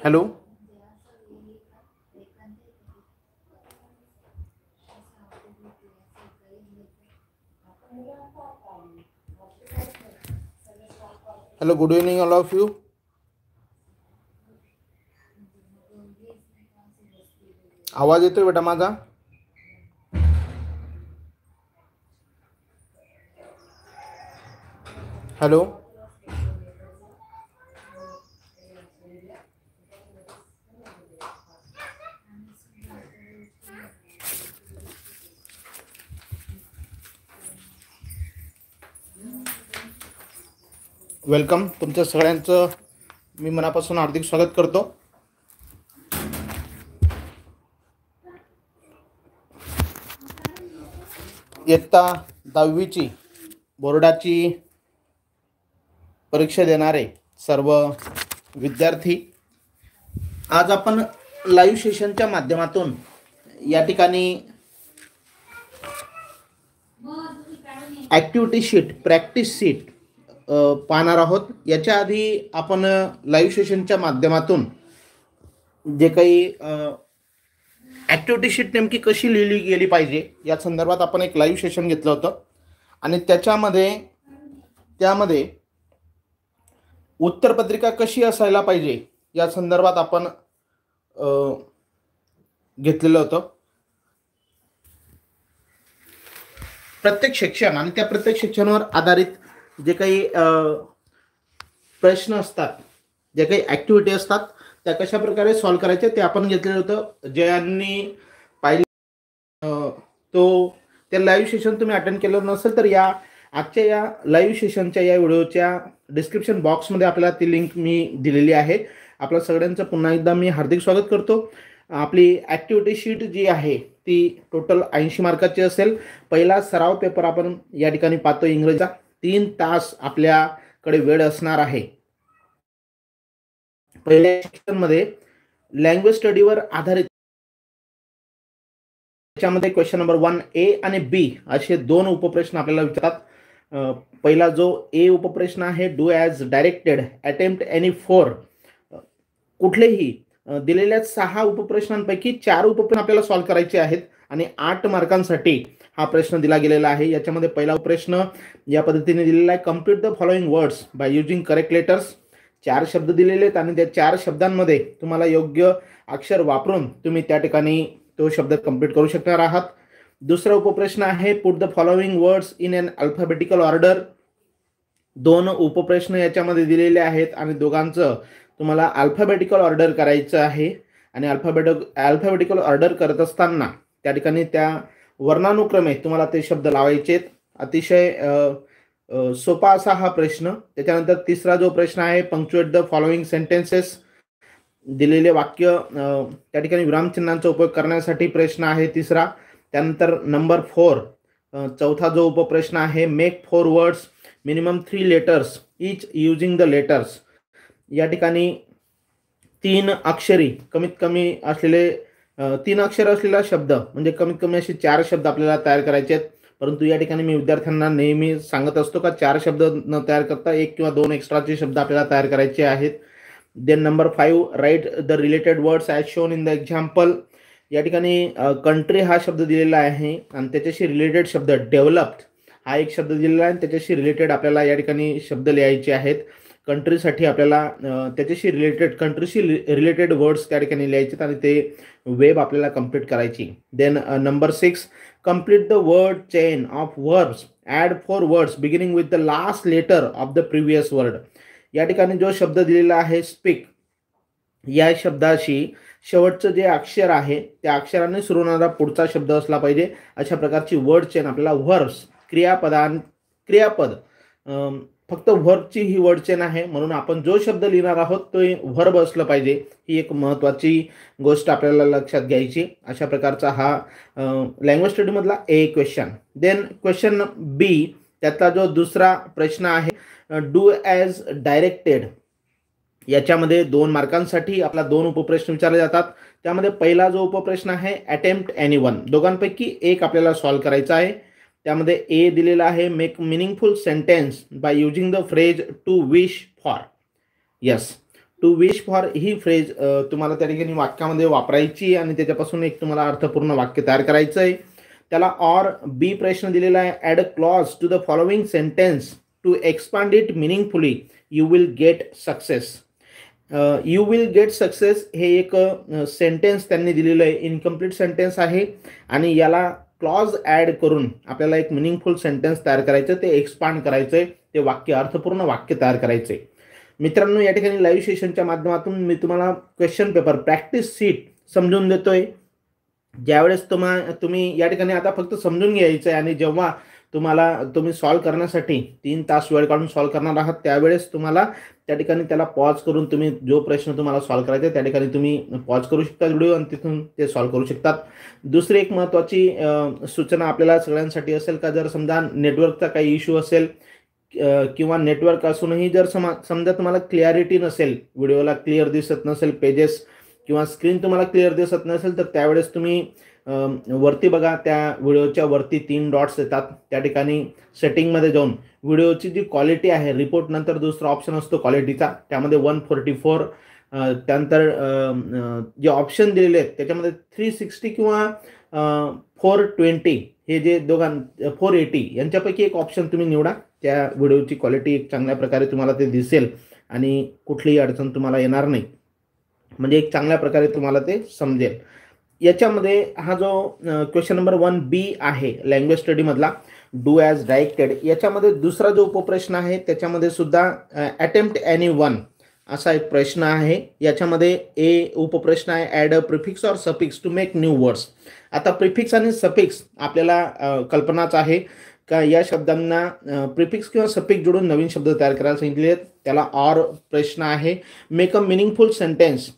Hello? Hello good evening all of you आवाज येतोय बेटा माझा? Hello welcome. तुमच्या सगळ्यांचं मी मनापासून हार्दिक स्वागत करतो. इयत्ता दहावीची बोर्डाची परीक्षा देणारे सर्व विद्यार्थी आज आपण लाईव्ह सेशनच्या माध्यमातून या ठिकाणी ॲक्टिव्हिटी शीट प्रॅक्टिस शीट पाहणार आहोत. याच्या आधी आपण लाईव्ह सेशनच्या माध्यमातून जे काही ॲक्टिव्हिटी शीट नेमकी कशी लिहिली गेली पाहिजे या संदर्भात आपण एक लाईव्ह सेशन घेतलं होतं. आणि त्याच्यामध्ये त्यामध्ये उत्तरपत्रिका कशी असायला पाहिजे या संदर्भात आपण घेतलेलं होतं. प्रत्येक शिक्षण आणि त्या प्रत्येक शिक्षणावर आधारित जे काही प्रश्न असतात जे काही ॲक्टिव्हिटी असतात त्या कशा प्रकारे सॉल्व्ह करायचे ते आपण घेतलेलं होतं. ज्यांनी पाहिलं तो त्या लाईव्ह सेशन तुम्ही अटेंड केलं नसेल तर या आजच्या या लाईव्ह सेशनच्या या व्हिडिओच्या डिस्क्रिप्शन बॉक्समध्ये आपल्याला ती लिंक मी दिलेली आहे. आपल्या सगळ्यांचं पुन्हा एकदा मी हार्दिक स्वागत करतो. आपली ॲक्टिव्हिटी शीट जी आहे ती टोटल ऐंशी मार्काची असेल. पहिला सराव पेपर आपण या ठिकाणी पाहतो इंग्रजीचा. तीन तास आपल्याकडे वेळ असणार आहे. पहिल्या सेक्शनमध्ये लँग्वेज स्टडीवर आधारित त्याच्यामध्ये क्वेश्चन नंबर वन ए आणि बी असे दोन उपप्रश्न आपल्याला विचारतात. पहिला जो ए उपप्रश्न आहे do as directed attempt any four कुठलेही दिलेल्या सहा उपप्रश्नांपैकी चार उपप्रश्न आपल्याला सॉल्व्ह करायचे आहेत आणि आठ मार्कांसाठी हा प्रश्न दिला गेलेला आहे. याच्यामध्ये पहिला प्रश्न या पद्धतीने दिलेला आहे. Complete the following words by using correct letters चार शब्द दिलेले आहेत आणि त्या चार शब्दांमध्ये तुम्हाला योग्य अक्षर वापरून तुम्ही त्या ठिकाणी तो शब्द कंप्लीट करू शकणार आहात. दुसरा उपप्रश्न आहे put the following words in an alphabetical order दोन उपप्रश्न याच्यामध्ये दिलेले आहेत आणि दोघांचं तुम्हाला अल्फाबेटिकल ऑर्डर करायचं आहे. आणि अल्फाबेट अल्फाबेटिकल ऑर्डर करत असताना त्या ठिकाणी त्या वर्णानुक्रमे तुम्हाला ते शब्द लावायचे अतिशय सोपा असा हा प्रश्न. त्याच्यानंतर तिसरा जो प्रश्न आहे पंक्च्युएट द फॉलोइंग सेंटेन्सेस दिलेले वाक्य त्या ठिकाणी विरामचिन्हांचा उपयोग करण्यासाठी प्रश्न आहे तिसरा. त्यानंतर नंबर फोर चौथा जो उपप्रश्न आहे make four words minimum three letters each using the letters या ठिकाणी तीन अक्षरी कमीत कमी असलेले तीन अक्षर असलेला शब्द म्हणजे कमीत कमी असे चार शब्द आपल्याला तयार करायचे आहेत. परंतु या ठिकाणी मी विद्यार्थ्यांना नेहमी सांगत असतो का चार शब्द न तयार करता एक किंवा दोन एक्स्ट्राचे शब्द आपल्याला तयार करायचे आहेत. Then number five write the related words as shown in the example या ठिकाणी कंट्री हा शब्द दिलेला आहे आणि त्याच्याशी रिलेटेड शब्द डेव्हलप्ड हा एक शब्द दिलेला आहे आणि त्याच्याशी रिलेटेड आपल्याला या ठिकाणी शब्द लिहायचे आहेत. कंट्रीसाठी आपल्याला त्याच्याशी रिलेटेड कंट्रीशी रिलेटेड वर्ड्स त्या ठिकाणी लिहायचे आणि ते वेब आपल्याला कंप्लीट करायची. Then number six complete the word chain of verbs add four words beginning with the last letter of the previous word या ठिकाणी जो शब्द दिलेला आहे स्पीक या शब्दाशी शेवटचं जे अक्षर आहे त्या अक्षराने सुरू होणारा पुढचा शब्द असला पाहिजे. अशा प्रकारची वर्ड चेन आपल्याला व्हर्ब्स क्रियापदां क्रियापद फक्त व्हर्बची ही वर्डचेन आहे. म्हणून आपण जो शब्द लिहिणार आहोत तो व्हर्ब असलं पाहिजे. ही एक महत्त्वाची गोष्ट आपल्याला लक्षात घ्यायची. अशा प्रकारचा हा language स्टडीमधला A question then question B त्यातला जो दुसरा प्रश्न आहे डू ॲज डायरेक्टेड याच्यामध्ये दोन मार्कांसाठी आपला दोन उपप्रश्न विचारले जातात. त्यामध्ये पहिला जो उपप्रश्न आहे अटेम्प्ट एनी वन दोघांपैकी एक आपल्याला सॉल्व्ह करायचा आहे. त्यामध्ये ए दिलेला आहे make meaningful sentence by using the phrase to wish for yes to wish for he phrase तुम्हाला त्या ठिकाणी वाक्यामध्ये वापरायची आणि त्याच्यापासून एक तुम्हाला अर्थपूर्ण वाक्य तयार करायचं आहे. त्याला ऑर बी प्रश्न दिलेला आहे. Add a clause to the following sentence to expand it meaningfully you will get success you will get success हे एक सेंटेन्स त्यांनी दिलेलं आहे. इनकम्प्लीट सेंटेन्स आहे. आणि याला क्लॉज ॲड करून आपल्याला एक मिनिंगफुल सेंटेन्स तयार करायचं ते एक्सपांड करायचं आहे ते वाक्य अर्थपूर्ण वाक्य तयार करायचं आहे मित्रांनो या ठिकाणी लाईव्ह सेशनच्या माध्यमातून मी तुम्हाला क्वेश्चन पेपर प्रॅक्टिस सीट समजून देतोय. ज्यावेळेस तुम्हा तुम्ही या ठिकाणी आता फक्त समजून घ्यायचं आहे आणि जेव्हा तुम्हाला तुम्ही सॉल्व करण्यासाठी तीन तास वेळ काढून सॉल्व करणार आहात त्यावेळेस तुम्हाला त्या ठिकाणी त्याला पॉज करून तुम्ही जो प्रश्न तुम्हाला सॉल्व्ह करायचा आहे त्या ठिकाणी तुम्ही पॉज करू शकता व्हिडिओ आणि तिथून ते सॉल्व करू शकतात. दुसरी एक महत्त्वाची सूचना आपल्याला सगळ्यांसाठी असेल का? जर समजा नेटवर्कचा काही इश्यू असेल किंवा नेटवर्क असूनही जर समा समजा तुम्हाला क्लिअरिटी नसेल व्हिडिओला क्लिअर दिसत नसेल पेजेस किंवा स्क्रीन तुम्हाला क्लिअर दिसत नसेल तर त्यावेळेस तुम्ही वरती बघा त्या व्हिडिओच्या वरती तीन डॉट्स येतात. त्या ठिकाणी सेटिंगमध्ये जाऊन व्हिडिओची जी क्वालिटी आहे रिपोर्ट नंतर दुसरा ऑप्शन असतो क्वालिटीचा त्यामध्ये वन फोर्टी फोर त्यानंतर जे ऑप्शन दिलेले आहेत त्याच्यामध्ये थ्री सिक्स्टी किंवा फोर ट्वेंटी हे जे दोघां फोर एटी यांच्यापैकी एक ऑप्शन तुम्ही निवडा. त्या व्हिडिओची क्वालिटी एक चांगल्या प्रकारे तुम्हाला ते दिसेल आणि कुठलीही अडचण तुम्हाला येणार नाही. म्हणजे एक चांगल्या प्रकारे तुम्हाला ते समजेल. याच्यामध्ये हा जो क्वेश्चन नंबर वन बी आहे लँग्वेज स्टडीमधला डू ॲज डायरेक्टेड याच्यामध्ये दुसरा जो उपप्रश्न आहे त्याच्यामध्ये सुद्धा अटेम्प्ट एनी वन असा एक प्रश्न आहे. याच्यामध्ये ए उपप्रश्न आहे add a prefix or suffix to make new words आता प्रिफिक्स आणि सफिक्स आपल्याला कल्पनाच आहे. का या शब्दांना प्रिफिक्स किंवा सफिक्स जोडून नवीन शब्द तयार करायला सांगितले त्याला ऑर प्रश्न आहे. Make a meaningful sentence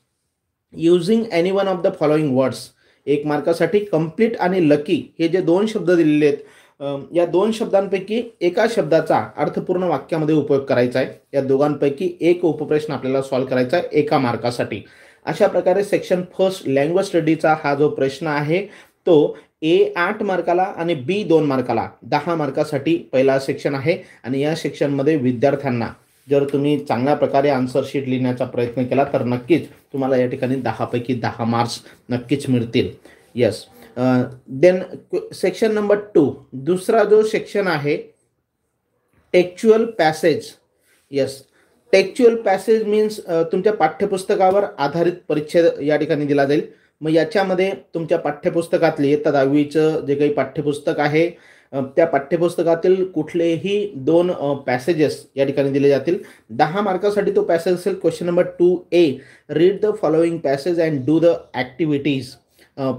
using any one of the following words एक मार्कासाठी कंप्लीट आणि लकी हे जे दोन शब्द दिलेले आहेत या दोन शब्दांपैकी एका शब्दाचा अर्थपूर्ण वाक्यामध्ये उपयोग करायचा आहे. या दोघांपैकी एक उपप्रश्न आपल्याला सॉल्व्ह करायचा आहे एका मार्कासाठी. अशा प्रकारे सेक्शन फर्स्ट लँग्वेज स्टडीचा हा जो प्रश्न आहे तो ए आठ मार्काला आणि बी दोन मार्काला दहा मार्कासाठी पहिला सेक्शन आहे. आणि या सेक्शनमध्ये विद्यार्थ्यांना जर तुम्ही चांगल्या प्रकारे आन्सर शीट लिहिण्याचा प्रयत्न केला तर नक्कीच तुम्हाला या ठिकाणी दहापैकी दहा मार्क्स नक्कीच मिळतील. Yes then section number two दुसरा जो सेक्शन आहे textual passage yes textual passage means तुमच्या पाठ्यपुस्तकावर आधारित परिच्छेद या ठिकाणी दिला जाईल. मग याच्यामध्ये तुमच्या पाठ्यपुस्तकातले येतात दहावीचं जे काही पाठ्यपुस्तक आहे त्या पाठ्यपुस्तकातील कुठलेही दोन पॅसेजेस या ठिकाणी दिले जातील. दहा मार्कासाठी तो पॅसेज असेल question number two A read the following passage and do the activities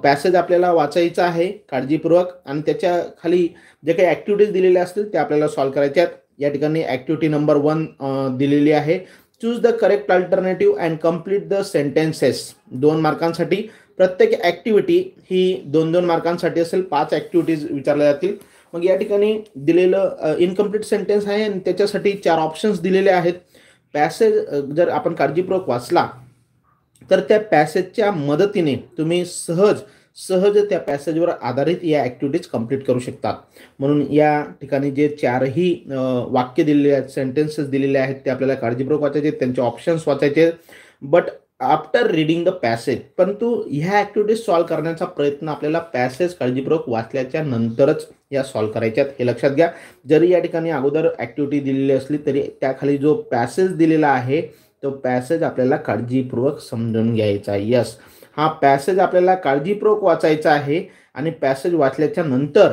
passage आपल्याला वाचायचं आहे काळजीपूर्वक. आणि त्याच्याखाली जे काही ॲक्टिव्हिटीज दिलेल्या असतील ते आपल्याला सॉल्व्ह करायच्या आहेत. या ठिकाणी ॲक्टिव्हिटी नंबर वन दिलेली आहे. Choose the correct alternative and complete the sentences दोन मार्कांसाठी. प्रत्येक ॲक्टिव्हिटी ही दोन दोन मार्कांसाठी असेल. पाच ॲक्टिव्हिटीज विचारल्या जातील. मग या ठिकाणी दिलेलं इनकम्प्लीट सेंटेन्स आहे आणि त्याच्यासाठी चार ऑप्शन्स दिलेले आहेत. पॅसेज जर आपण काळजीपूर्वक वाचला तर त्या पॅसेजच्या मदतीने तुम्ही सहज सहज त्या पॅसेजवर आधारित या ॲक्टिव्हिटीज कंप्लीट करू शकतात. म्हणून या ठिकाणी जे चारही वाक्य दिलेले आहेत सेंटेन्सेस दिलेले आहेत ते आपल्याला काळजीपूर्वक वाचायचे त्यांचे ऑप्शन्स वाचायचे but after reading the passage परंतु ह्या ॲक्टिव्हिटीज सॉल्व्ह करण्याचा प्रयत्न आपल्याला पॅसेज काळजीपूर्वक वाचल्याच्या नंतरच या सॉल्व्ह करायच्यात. हे लक्षात घ्या. जरी या ठिकाणी अगोदर ॲक्टिव्हिटी दिलेली असली तरी त्याखाली जो पॅसेज दिलेला आहे तो पॅसेज आपल्याला काळजीपूर्वक समजून घ्यायचा. आहे यस हा पॅसेज आपल्याला काळजीपूर्वक वाचायचा आहे आणि पॅसेज वाचल्याच्या नंतर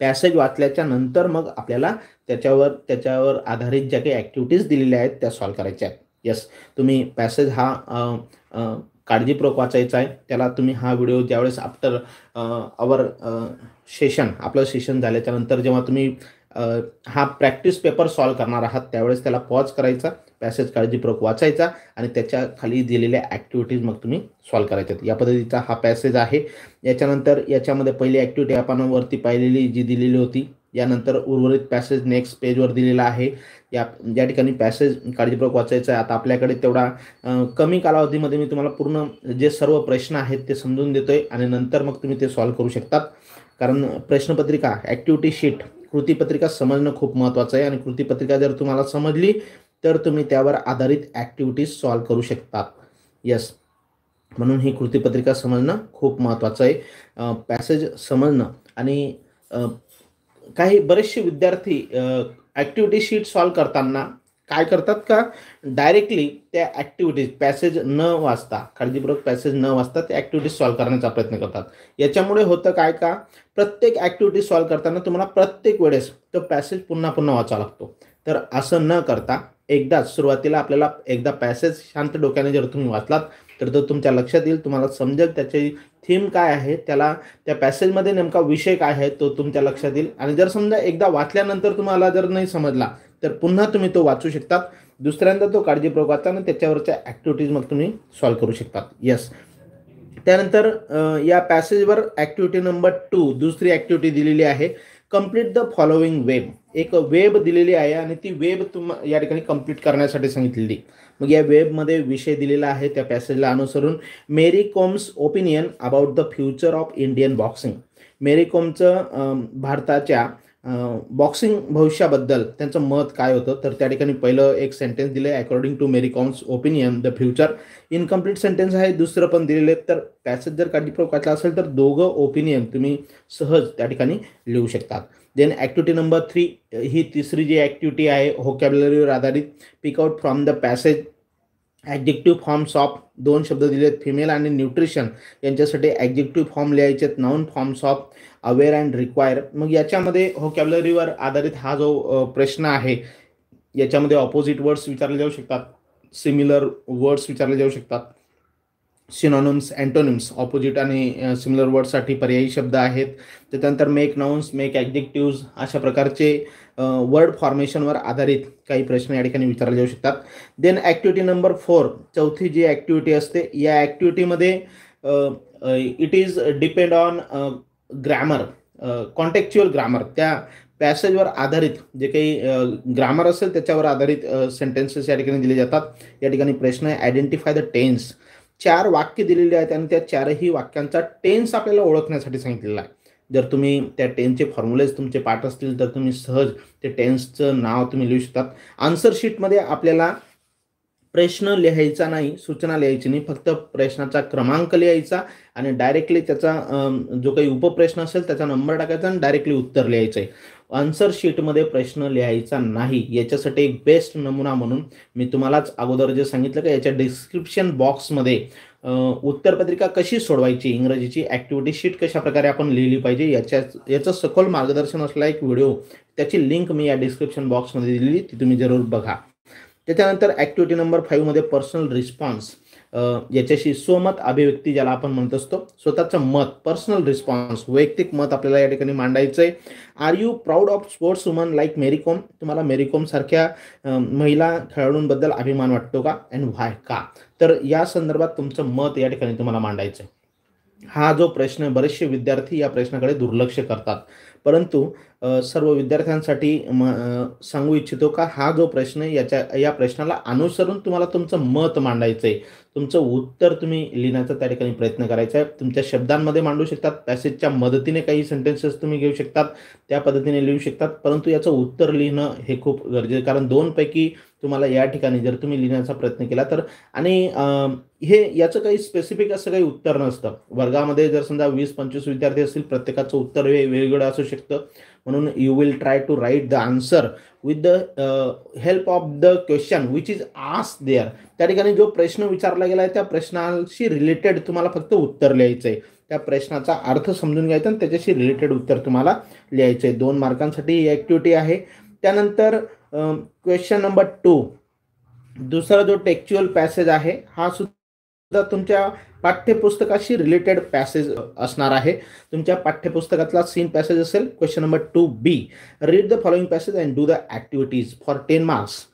पॅसेज वाचल्याच्या नंतर मग आपल्याला त्याच्यावर त्याच्यावर आधारित ज्या काही ॲक्टिव्हिटीज दिलेल्या आहेत त्या सॉल्व्ह करायच्या आहेत. यस तुम्ही पॅसेज हा काळजीपूर्वक वाचायचा आहे. त्याला तुम्ही हा व्हिडिओ ज्यावेळेस आफ्टर आवर सेशन आपलं सेशन झाल्याच्यानंतर जेव्हा तुम्ही हा प्रॅक्टिस पेपर सॉल्व करणार आहात त्यावेळेस त्याला पॉज करायचा पॅसेज काळजीपूर्वक वाचायचा आणि त्याच्याखाली दिलेल्या ॲक्टिव्हिटीज मग तुम्ही सॉल्व करायच्यात या पद्धतीचा हा पॅसेज आहे. याच्यानंतर याच्यामध्ये पहिली ॲक्टिव्हिटी आपण वरती पाहिलेली जी दिलेली होती यानंतर उर्वरित पॅसेज नेक्स्ट पेजवर दिलेला आहे. या ज्या ठिकाणी पॅसेज काळजीपूर्वक वाचायचं आहे. आता आपल्याकडे तेवढा कमी कालावधीमध्ये मी तुम्हाला पूर्ण जे सर्व प्रश्न आहेत ते समजून देतो आहे आणि नंतर मग तुम्ही ते सॉल्व्ह करू शकतात. कारण प्रश्नपत्रिका ॲक्टिव्हिटी शीट कृतीपत्रिका समजणं खूप महत्त्वाचं आहे आणि कृतीपत्रिका जर तुम्हाला समजली तर तुम्ही त्यावर आधारित ॲक्टिव्हिटीज सॉल्व करू शकतात. यस म्हणून ही कृतीपत्रिका समजणं खूप महत्त्वाचं आहे. पॅसेज समजणं आणि काही बरेचसे विद्यार्थी ॲक्टिव्हिटी शीट सॉल्व करताना काय करतात का? डायरेक्टली त्या ॲक्टिव्हिटीज पॅसेज न वाचता काळजीपूर्वक पॅसेज न वाचता त्या ॲक्टिव्हिटीज सॉल्व करण्याचा प्रयत्न करतात. याच्यामुळे होतं काय का? प्रत्येक ॲक्टिव्हिटी सॉल्व करताना तुम्हाला प्रत्येक वेळेस तो पॅसेज पुन्हा पुन्हा वाचावा लागतो. तर असं न करता एकदाच सुरुवातीला आपल्याला एकदा पॅसेज शांत डोक्याने जर तुम्ही वाचलात तर तो तुमच्या लक्षात येईल तुम्हाला समजेल त्याची थीम काय आहे त्याला त्या पॅसेजमध्ये नेमका विषय काय आहे तो तुमच्या लक्षात येईल. आणि जर समजा एकदा वाचल्यानंतर तुम्हाला जर नाही समजला तर पुन्हा तुम्ही तो वाचू शकतात. दुसऱ्यांदा तो काळजीपूर्वक वाचताना त्याच्यावरच्या ॲक्टिव्हिटीज मग तुम्ही सॉल्व्ह करू शकतात. येस त्यानंतर या पॅसेजवर ॲक्टिव्हिटी नंबर टू दुसरी ॲक्टिव्हिटी दिलेली आहे. कंप्लीट द फॉलोइंग वेब एक वेब दिलेली आहे आणि ती वेब तुम या ठिकाणी कंप्लीट करण्यासाठी सांगितलेली. मग या वेबमध्ये विषय दिलेला आहे त्या पॅसेजला अनुसरून Mary Kom's opinion about the future of Indian boxing Mary कॉमचं भारताच्या बॉक्सिंग भविष्याबद्दल त्यांचं मत काय होतं? तर त्या ठिकाणी पहिलं एक सेंटेन्स दिलं आहे according to Mary Kom's opinion the future incomplete sentence आहे. दुसरं पण दिलेलं आहे तर पॅसेज जर काही वाचला असेल तर दोघं ओपिनियन तुम्ही सहज त्या ठिकाणी लिहू शकतात. देन ॲक्टिव्हिटी नंबर थ्री ही तिसरी जी ॲक्टिव्हिटी आहे होकॅबलरीवर आधारित pick out from the passage adjective forms of दोन शब्द दिले आहेत फिमेल आणि न्यूट्रिशन यांच्यासाठी ॲडजेक्टिव्ह फॉर्म लिहायचे आहेत noun forms of aware and require मग याच्यामध्ये होकॅबलरीवर आधारित हा जो प्रश्न आहे याच्यामध्ये ऑपोजिट वर्ड्स विचारले जाऊ शकतात. सिमिलर वर्ड्स विचारले जाऊ शकतात. सिनॉनिम्स अँटोनिम्स ऑपोजिट आणि सिमिलर वर्डसाठी पर्यायी शब्द आहेत. त्याच्यानंतर मेक नाउन्स मेक ॲक्जेक्टिव्ज अशा प्रकारचे वर्ड फॉर्मेशनवर आधारित काही प्रश्न या ठिकाणी विचारले जाऊ शकतात. देन ॲक्टिव्हिटी नंबर फोर चौथी जी ॲक्टिव्हिटी असते या ॲक्टिव्हिटीमध्ये it is depend on grammar contextual grammar त्या पॅसेजवर आधारित जे काही ग्रामर असेल त्याच्यावर आधारित सेंटेन्सेस या ठिकाणी दिले जातात. या ठिकाणी प्रश्न आहे आयडेंटिफाय द टेन्स चार वाक्य दिलेली आहेत आणि त्या चारही वाक्यांचा टेन्स आपल्याला ओळखण्यासाठी सांगितलेला आहे. जर तुम्ही त्या टेन्सचे फॉर्म्युलेज तुमचे पाठ असतील तर तुम्ही सहज ते टेन्सचं नाव तुम्ही लिहू शकतात. आन्सर शीटमध्ये आपल्याला प्रश्न लिहायचा नाही सूचना लिहायची नाही फक्त प्रश्नाचा क्रमांक लिहायचा आणि डायरेक्टली त्याचा जो काही उपप्रश्न असेल त्याचा नंबर टाकायचा आणि डायरेक्टली उत्तर लिहायचं आहे. आन्सर शीटमध्ये प्रश्न लिहायचा नाही याच्यासाठी एक बेस्ट नमुना म्हणून मी तुम्हालाच अगोदर जे सांगितलं का याच्या डिस्क्रिप्शन बॉक्समध्ये उत्तरपत्रिका कशी सोडवायची? इंग्रजीची ॲक्टिव्हिटी शीट कशा प्रकारे आपण लिहिली पाहिजे? याच्या याचं सखोल मार्गदर्शन असलेला एक व्हिडिओ त्याची लिंक मी या डिस्क्रिप्शन बॉक्समध्ये दिलेली ती तुम्ही जरूर बघा. त्याच्यानंतर ॲक्टिव्हिटी नंबर फाईव्हमध्ये पर्सनल रिस्पॉन्स याच्याशी स्वमत अभिव्यक्ती ज्याला आपण म्हणत असतो स्वतःचं मत पर्सनल रिस्पॉन्स वैयक्तिक मत आपल्याला या ठिकाणी मांडायचं आहे are you proud of sports woman like Mary Kom तुम्हाला मेरीकॉम सारख्या महिला खेळाडूंबद्दल अभिमान वाटतो का? अँड व्हाय का? तर या संदर्भात तुमचं मत या ठिकाणी तुम्हाला मांडायचं आहे हा जो प्रश्न बरेचसे विद्यार्थी या प्रश्नाकडे दुर्लक्ष करतात. परंतु सर्व विद्यार्थ्यांसाठी म सांगू इच्छितो का हा जो प्रश्न याच्या या प्रश्नाला अनुसरून तुम्हाला तुमचं मत मांडायचं आहे तुमचं उत्तर तुम्ही लिहिण्याचा त्या ठिकाणी प्रयत्न करायचा आहे. तुमच्या शब्दांमध्ये मांडू शकतात पॅसेजच्या मदतीने काही सेंटेन्सेस तुम्ही घेऊ शकतात त्या पद्धतीने लिहू शकतात परंतु याचं उत्तर लिहिणं हे खूप गरजेचं कारण दोनपैकी तुम्हाला या ठिकाणी जर तुम्ही लिहिण्याचा प्रयत्न केला तर आणि हे याचं काही स्पेसिफिक असं काही उत्तर नसतं. वर्गामध्ये जर समजा वीस पंचवीस विद्यार्थी असतील प्रत्येकाचं उत्तर हे वेगवेगळं असू शकतं. म्हणून you will try to write the answer with the help of the question which is as there त्या ठिकाणी जो प्रश्न विचारला गेला आहे त्या प्रश्नाशी रिलेटेड तुम्हाला फक्त उत्तर लिहायचं आहे त्या प्रश्नाचा अर्थ समजून घ्यायचा आणि त्याच्याशी रिलेटेड उत्तर तुम्हाला लिहायचं आहे दोन मार्कांसाठी ही ॲक्टिव्हिटी आहे. त्यानंतर क्वेश्चन नंबर टू दुसरा जो टेक्च्युअल पॅसेज आहे हा सुद्धा तुमच्या पाठ्यपुस्तकाशी रिलेटेड पॅसेज असणार आहे. तुमच्या पाठ्यपुस्तकातला सीन पॅसेज असेल question number two B read the following passage and do the activities for ten marks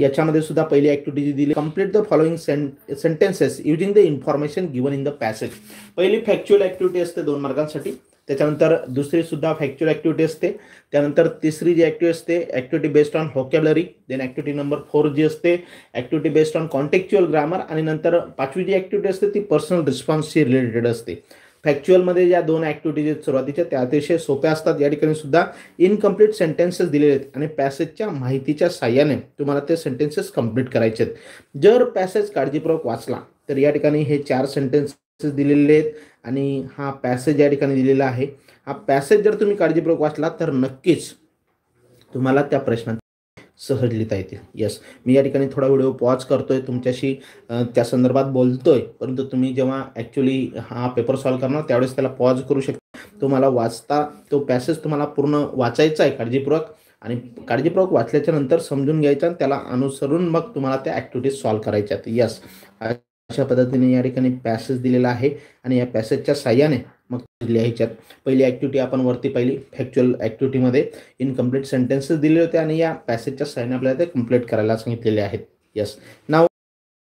याच्यामध्ये सुद्धा पहिली ॲक्टिव्हिटी दिली. Complete the following sentences using the information given in the passage पहिली फॅक्च्युअल ॲक्टिव्हिटी असते दोन मार्कांसाठी त्याच्यानंतर दुसरी सुद्धा फॅक्च्युअल ॲक्टिव्हिटी असते. त्यानंतर तिसरी जी ॲक्टिव्हिटी असते activity based on vocabulary then activity number four जी असते activity based on contextual grammar आणि नंतर पाचवी जी ॲक्टिव्हिटी असते ती पर्सनल रिस्पॉन्सशी रिलेटेड असते. फॅक्च्युअलमध्ये ज्या दोन ॲक्टिव्हिटीज आहेत सुरुवातीच्या त्या अतिशय सोप्या असतात. या ठिकाणी सुद्धा इनकम्प्लीट सेंटेन्सेस दिलेले आहेत आणि पॅसेजच्या माहितीच्या साह्याने तुम्हाला ते सेंटेन्सेस कंप्लीट करायचे आहेत. जर पॅसेज काळजीपूर्वक वाचला तर या ठिकाणी हे चार सेंटेन्स दिलेले आहेत आणि हा पॅसेज या ठिकाणी दिलेला आहे. हा पॅसेज जर तुम्ही काळजीपूर्वक वाचला तर नक्कीच तुम्हाला त्या प्रश्नात सहज लिहिता येतील. येस मी या ठिकाणी थोडा व्हिडिओ पॉज करतोय तुमच्याशी त्या संदर्भात बोलतोय. परंतु तुम्ही जेव्हा ॲक्च्युली हा पेपर सॉल्व करणार त्यावेळेस त्याला पॉज करू शकता. तुम्हाला वाचता तो पॅसेज तुम्हाला पूर्ण वाचायचा आहे काळजीपूर्वक. आणि काळजीपूर्वक वाचल्याच्या नंतर समजून घ्यायचा आणि त्याला अनुसरून मग तुम्हाला त्या ॲक्टिव्हिटीज सॉल्व करायच्या आहेत. येस अशा पद्धतीने या ठिकाणी पॅसेज दिलेला आहे. आणि या पॅसेजच्या साह्याने मग लिहायच्यात पहिली ॲक्टिव्हिटी आपण वरती पहिली फॅक्च्युअल ॲक्टिव्हिटीमध्ये इनकम्प्लीट सेंटेन्सेस दिले होते आणि या पॅसेजच्या साह्याने आपल्याला ते कंप्लीट करायला सांगितलेले आहेत. यस नाव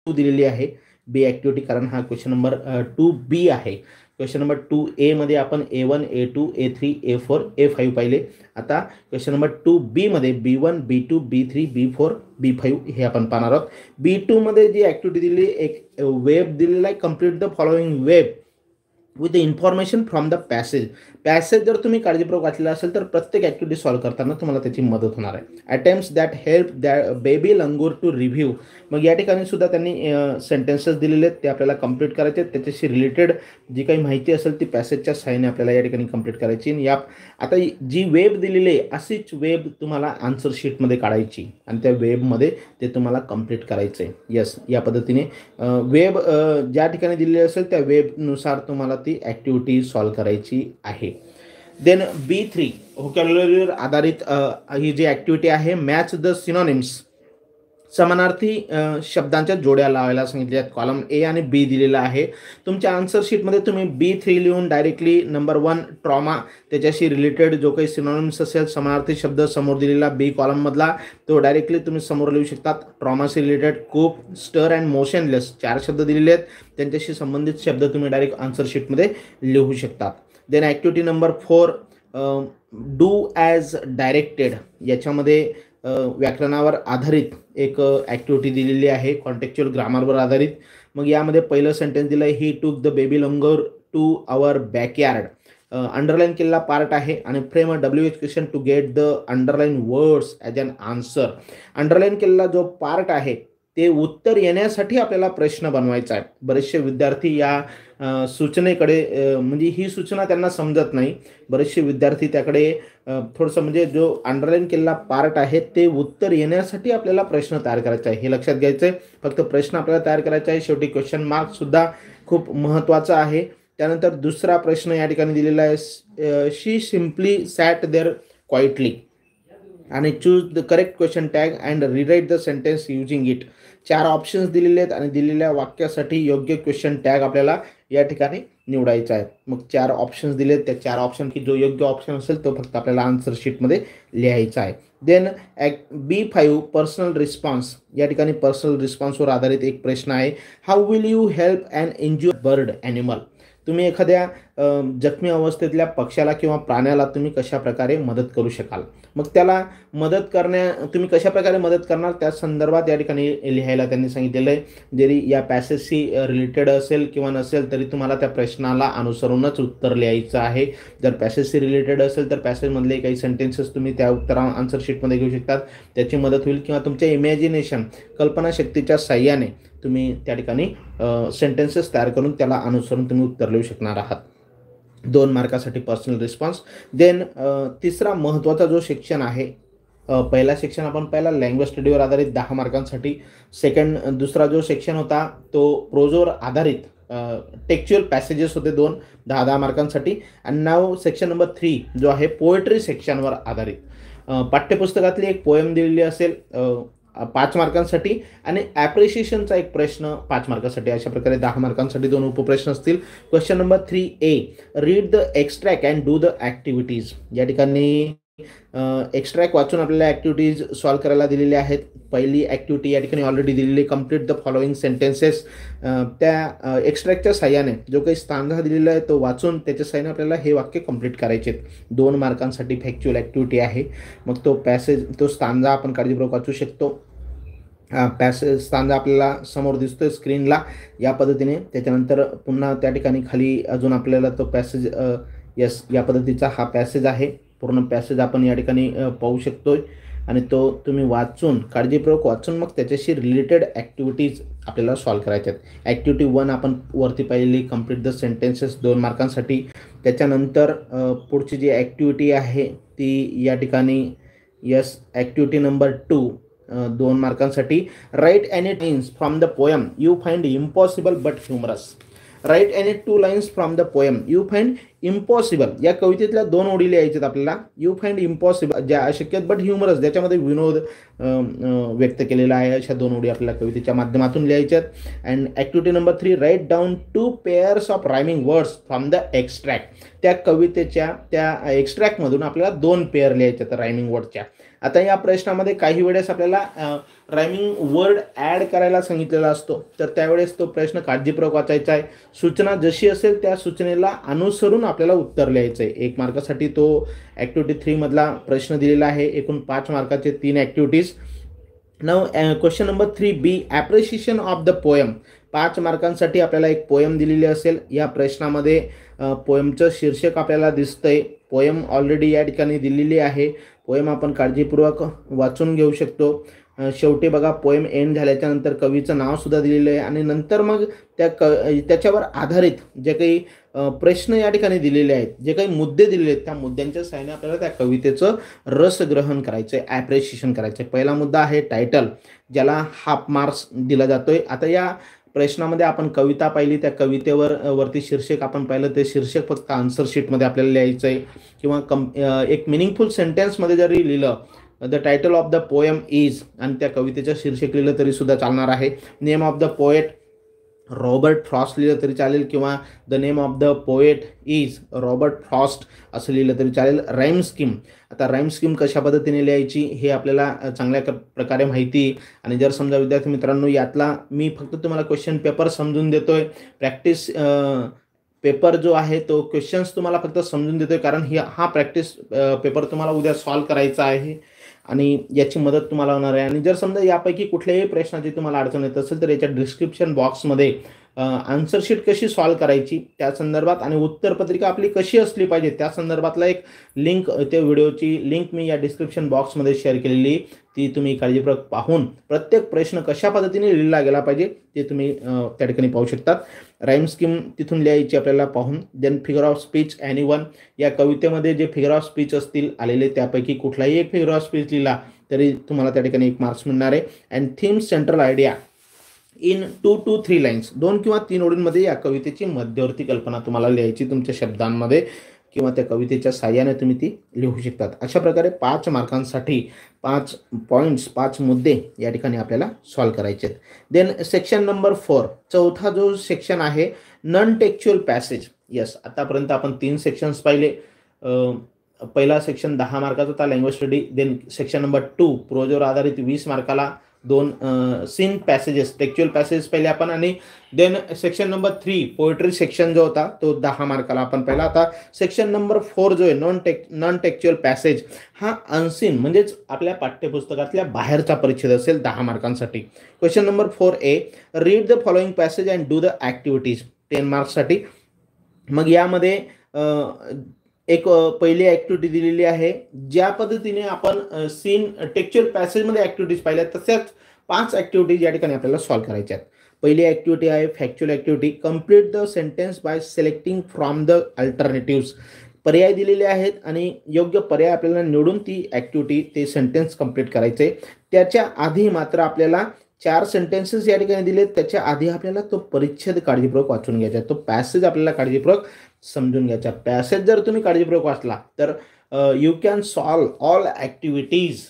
दिलेली आहे. बी ॲक्टिव्हिटी कारण हा क्वेश्चन नंबर टू बी आहे. क्वेश्चन नंबर टू एमध्ये आपण A one A two A three A four A five पाहिले. आता क्वेश्चन नंबर टू बीमध्ये B one B two B three B four B five हे आपण पाहणार आहोत. बी टूमध्ये जी ॲक्टिव्हिटी दिली एक wave they'll like complete the following wave with the information from the passage. Passage जर तुम्ही काळजीपूर्वक वाचलेला असेल तर प्रत्येक ॲक्टिव्हिटी सॉल्व्ह करताना तुम्हाला त्याची मदत होणार आहे. Attempt that help that baby langur to review मग या ठिकाणी सुद्धा त्यांनी सेंटेन्सेस दिलेले आहेत ते आपल्याला कंप्लीट करायचे आहेत. त्याच्याशी रिलेटेड जी काही माहिती असेल ती पॅसेजच्या सहाय्याने आपल्याला या ठिकाणी कंप्लीट करायची या आता जी वेब दिलेली आहे अशीच वेब तुम्हाला आन्सर शीटमध्ये काढायची आणि त्या वेबमध्ये ते तुम्हाला कंप्लीट करायचं आहे येस या पद्धतीने वेब ज्या ठिकाणी दिलेली असेल त्या वेबनुसार तुम्हाला ती ॲक्टिव्हिटी सॉल्व्ह करायची आहे. देन बी थ्री व्होकॅब्युलरीवर आधारित ही जी ॲक्टिव्हिटी आहे मॅच द सिनॉनिम्स समानार्थी शब्दांच्या जोड्या लावायला सांगितल्या आहेत कॉलम ए आणि बी दिलेला आहे. तुमच्या आन्सर शीटमध्ये तुम्ही बी थ्री लिहून डायरेक्टली नंबर वन ट्रॉमा त्याच्याशी रिलेटेड जो काही सिनॉनिम्स असेल समानार्थी शब्द समोर दिलेला बी कॉलममधला तो डायरेक्टली तुम्ही समोर लिहू शकतात. ट्रॉमाशी related coop stir and motionless चार शब्द दिलेले आहेत. त्यांच्याशी संबंधित शब्द तुम्ही डायरेक्ट आन्सर शीटमध्ये लिहू शकतात. Then activity number four do as directed याच्यामध्ये uh, व्याकरणावर आधारित एक uh, ॲक्टिव्हिटी दिलेली आहे कॉन्टेक्च्युअल ग्रामरवर आधारित. मग यामध्ये पहिलं सेंटेन्स दिलं आहे he took the baby langur to our backyard underline केलेला पार्ट आहे आणि frame W H question to get the underline words as an answer underline केलेला जो पार्ट आहे ते उत्तर येण्यासाठी आपल्याला प्रश्न बनवायचा आहे. बरेचसे विद्यार्थी या सूचनेकडे म्हणजे ही सूचना त्यांना समजत नाही. बरेचसे विद्यार्थी त्याकडे थोडंसं म्हणजे जो अंडरलाईन केलेला पार्ट आहे ते उत्तर येण्यासाठी आपल्याला प्रश्न तयार करायचा आहे. हे लक्षात घ्यायचं आहे फक्त प्रश्न आपल्याला तयार करायचा आहे. शेवटी क्वेश्चन मार्कसुद्धा खूप महत्त्वाचा आहे. त्यानंतर दुसरा प्रश्न या ठिकाणी दिलेला आहे. She simply sat there quietly आणि choose the correct question tag and rewrite the sentence using it चार ऑप्शन्स दिलेले आहेत आणि दिलेल्या वाक्यासाठी योग्य क्वेश्चन टॅग आपल्याला या ठिकाणी निवडायचा आहे. मग चार ऑप्शन्स दिले त्या चार ऑप्शन की जो योग्य ऑप्शन असेल तो फक्त आपल्याला आन्सर शीटमध्ये लिहायचा आहे. देन ॲक बी फाईव्ह पर्सनल रिस्पॉन्स या ठिकाणी पर्सनल रिस्पॉन्सवर आधारित एक प्रश्न आहे. How will you help and enjoy bird animal तुम्ही एखाद्या जखमी अवस्थेतल्या पक्षाला किंवा प्राण्याला तुम्ही कशा प्रकारे मदत करू शकाल? मग त्याला मदत करण्या तुम्ही कशाप्रकारे मदत करणार? त्या संदर्भात या ठिकाणी लिहायला त्यांनी सांगितलेलं आहे. जरी या पॅसेजशी रिलेटेड असेल किंवा नसेल तरी तुम्हाला त्या प्रश्नाला अनुसरूनच उत्तर लिहायचं आहे. जर पॅसेजशी रिलेटेड असेल तर पॅसेजमधले काही सेंटेन्सेस तुम्ही त्या उत्तरा आन्सर शीटमध्ये घेऊ शकतात. त्याची मदत होईल किंवा तुमच्या इमॅजिनेशन कल्पनाशक्तीच्या साह्याने तुम्ही त्या ठिकाणी सेंटेन्सेस तयार करून त्याला अनुसरून तुम्ही उत्तर लिहू शकणार आहात. दोन मार्कासाठी पर्सनल रिस्पॉन्स देन तिसरा महत्त्वाचा जो सेक्शन आहे पहिला सेक्शन आपण पहिला लँग्वेज स्टडीवर आधारित दहा मार्कांसाठी. सेकंड दुसरा जो सेक्शन होता तो प्रोजोवर आधारित टेक्च्युअल पॅसेजेस होते दोन दहा दहा मार्कांसाठी. आणि नाव सेक्शन नंबर थ्री जो आहे पोएट्री सेक्शनवर आधारित. पाठ्यपुस्तकातली एक पोएम दिलेली असेल पाच मार्कांसाठी आणि ॲप्रिशिएशनचा एक प्रश्न पाच मार्कांसाठी. अशा प्रकारे दहा मार्कांसाठी दोन उपप्रश्न असतील. Question number three A read the extract and do the activities या ठिकाणी एक्स्ट्रॅक वाचून आपल्याला ॲक्टिव्हिटीज सॉल्व्ह करायला दिलेल्या आहेत. पहिली ॲक्टिव्हिटी या ठिकाणी ऑलरेडी दिलेली कंप्लीट द फॉलोइंग सेंटेन्सेस त्या एक्स्ट्रॅकच्या साह्याने जो काही स्थांगा दिलेला आहे तो वाचून त्याच्या साह्याने आपल्याला हे वाक्य कंप्लीट करायचे आहेत. दोन मार्कांसाठी फॅक्च्युअल ॲक्टिव्हिटी आहे. मग तो पॅसेज तो स्थानजा आपण काळजीपूर्वक वाचू शकतो. पॅसेज स्थान आपल्याला समोर दिसतोय स्क्रीनला या पद्धतीने त्याच्यानंतर पुन्हा त्या ठिकाणी खाली अजून आपल्याला तो पॅसेज यस या पद्धतीचा हा पॅसेज आहे. पूर्ण पॅसेज आपण या ठिकाणी पाहू शकतो आणि तो तुम्ही वाचून काळजीपूर्वक वाचून मग त्याच्याशी रिलेटेड ॲक्टिव्हिटीज आपल्याला सॉल्व करायच्या आहेत. ॲक्टिव्हिटी वन आपण वरती पाहिलेली कंप्लीट द सेंटेन्सेस दोन मार्कांसाठी. त्याच्यानंतर पुढची जी ॲक्टिव्हिटी आहे ती या ठिकाणी यस ॲक्टिव्हिटी नंबर टू दोन मार्कांसाठी. Write any means from the poem you find impossible but humorous write any two lines from the poem. You find impossible. या कवितेतल्या दोन ओढी लिहायच्यात आपल्याला. You find impossible. ज्या अशक्यत बट ह्युमरस ज्याच्यामध्ये विनोद व्यक्त केलेला आहे अशा दोन ओढी आपल्याला कवितेच्या माध्यमातून लिहायच्यात. And activity number three write down two pairs of rhyming words from the extract त्या कवितेच्या त्या एक्स्ट्रॅक्टमधून आपल्याला दोन पेअर लिहायच्यात रायमिंग वर्डच्या आता या प्रश्नामध्ये काही वेळेस आपल्याला रायमिंग वर्ड ॲड करायला सांगितलेला असतो. तर त्यावेळेस तो प्रश्न काळजीपूर्वक वाचायचा आहे. सूचना जशी असेल त्या सूचनेला अनुसरून आपल्याला उत्तर लिहायचं आहे एक मार्कासाठी तो ॲक्टिव्हिटी थ्रीमधला प्रश्न दिलेला आहे. एकूण पाच मार्काचे तीन ॲक्टिव्हिटीज नऊ question number three B appreciation of the poem पाच मार्कांसाठी आपल्याला एक पोयम दिलेली असेल. या प्रश्नामध्ये पोयमचं शीर्षक आपल्याला दिसतंय. पोयम ऑलरेडी या ठिकाणी दिलेली आहे. पोयम आपण काळजीपूर्वक वाचून घेऊ शकतो. शेवटी बघा पोएम एंड झाल्याच्यानंतर कवीचं नावसुद्धा दिलेलं आहे आणि नंतर मग त्या क त्याच्यावर आधारित जे काही प्रश्न या ठिकाणी दिलेले आहेत जे काही मुद्दे दिलेले आहेत त्या मुद्द्यांच्या सहाय्याने आपल्याला त्या कवितेचं रसग्रहण करायचं आहे ॲप्रिशिएशन करायचं आहे पहिला मुद्दा आहे टायटल ज्याला हाफ मार्क्स दिला जातोय. आता या प्रश्नामध्ये आपण कविता पाहिली त्या कवितेवर वरती शीर्षक आपण पाहिलं ते शीर्षक फक्त आन्सर शीटमध्ये आपल्याला लिहायचं आहे किंवा कम एक मिनिंगफुल सेंटेन्समध्ये जरी लिहिलं the title of the poem is आणि त्या कवितेचं शीर्षक लिहिलं तरी सुद्धा चालणार आहे. Name of the poet Robert Frost लिहिलं तरी चालेल किंवा the name of the poet is Robert Frost असं लिहिलं तरी चालेल. राईम स्कीम आता राईम स्कीम कशा पद्धतीने लिहायची हे आपल्याला चांगल्या प्रकारे माहिती आणि जर समजा विद्यार्थी मित्रांनो यातला मी फक्त तुम्हाला क्वेश्चन पेपर समजून देतोय. प्रॅक्टिस पेपर जो आहे तो क्वेश्चन्स तुम्हाला फक्त समजून देतोय. कारण ही हा प्रॅक्टिस पेपर तुम्हाला उद्या सॉल्व करायचा आहे. आणि याची मदत तुम्हाला होणार आहे. आणि जर समजा यापैकी कुठल्याही प्रश्नाची तुम्हाला अडचण येत असेल तर याच्या डिस्क्रिप्शन बॉक्समध्ये आन्सरशीट कशी सॉल्व करायची त्या संदर्भात आणि उत्तरपत्रिका आपली कशी असली पाहिजे त्या संदर्भातला एक लिंक त्या व्हिडिओची लिंक मी या डिस्क्रिप्शन बॉक्समध्ये शेअर केलेली. ती तुम्ही काळजीपूर्वक पाहून प्रत्येक प्रश्न कशा पद्धतीने लिहिला गेला पाहिजे ते तुम्ही त्या ठिकाणी पाहू शकतात. राईम स्कीम तिथून लिहायची आपल्याला पाहून then figure of speech any one या कवितेमध्ये जे फिगर ऑफ स्पीच असतील आलेले त्यापैकी कुठलाही एक फिगर ऑफ स्पीच लिहिला तरी तुम्हाला त्या ठिकाणी एक मार्क्स मिळणार आहे. And theme central idea in two to three lines. दोन किंवा तीन ओळींमध्ये या कवितेची मध्यवर्ती कल्पना तुम्हाला लिहायची तुमच्या शब्दांमध्ये किंवा त्या कवितेच्या साह्याने तुम्ही ती लिहू शकतात. अशा प्रकारे पाच मार्कांसाठी पाच पॉईंट्स पाच मुद्दे या ठिकाणी आपल्याला सॉल्व करायचे आहेत. देन सेक्शन नंबर फोर चौथा जो सेक्शन आहे नन टेक्च्युअल पॅसेज यस आतापर्यंत आपण तीन सेक्शन्स पाहिले. पहिला सेक्शन दहा मार्काचा होता language study then section number two प्रोजवर आधारित वीस मार्काला दोन सीन पॅसेजेस टेक्च्युअल पॅसेजेस पहिले आपण आणि then section number three poetry section जो होता तो दहा मार्काला आपण पहिला. आता सेक्शन नंबर फोर जो आहे non tech non textual passage हा अनसीन म्हणजेच आपल्या पाठ्यपुस्तकातल्या बाहेरचा परिच्छेद असेल दहा मार्कांसाठी question number four A read the following passage and do the activities ten मार्क्ससाठी मग यामध्ये एक पहिली ॲक्टिव्हिटी दिलेली आहे. ज्या पद्धतीने आपण सीन टेक्चर पॅसेजमध्ये ॲक्टिव्हिटीज पाहिल्या तशाच पाच ॲक्टिव्हिटीज या ठिकाणी आपल्याला सॉल्व्ह करायच्या आहेत. पहिली ॲक्टिव्हिटी आहे factual activity complete the sentence by selecting from the alternatives पर्याय दिलेले आहेत आणि योग्य पर्याय आपल्याला निवडून ती ॲक्टिव्हिटी ते सेंटेन्स कंप्लीट करायचे. त्याच्या आधी मात्र आपल्याला चार सेंटेन्सेस या ठिकाणी दिले त्याच्या आधी आपल्याला तो परिच्छेद काळजीपूर्वक वाचून घ्यायचा तो पॅसेज आपल्याला काळजीपूर्वक समजून घ्यायचा पॅसेज जर तुम्ही काळजीपूर्वक वाचला तर you can solve all activities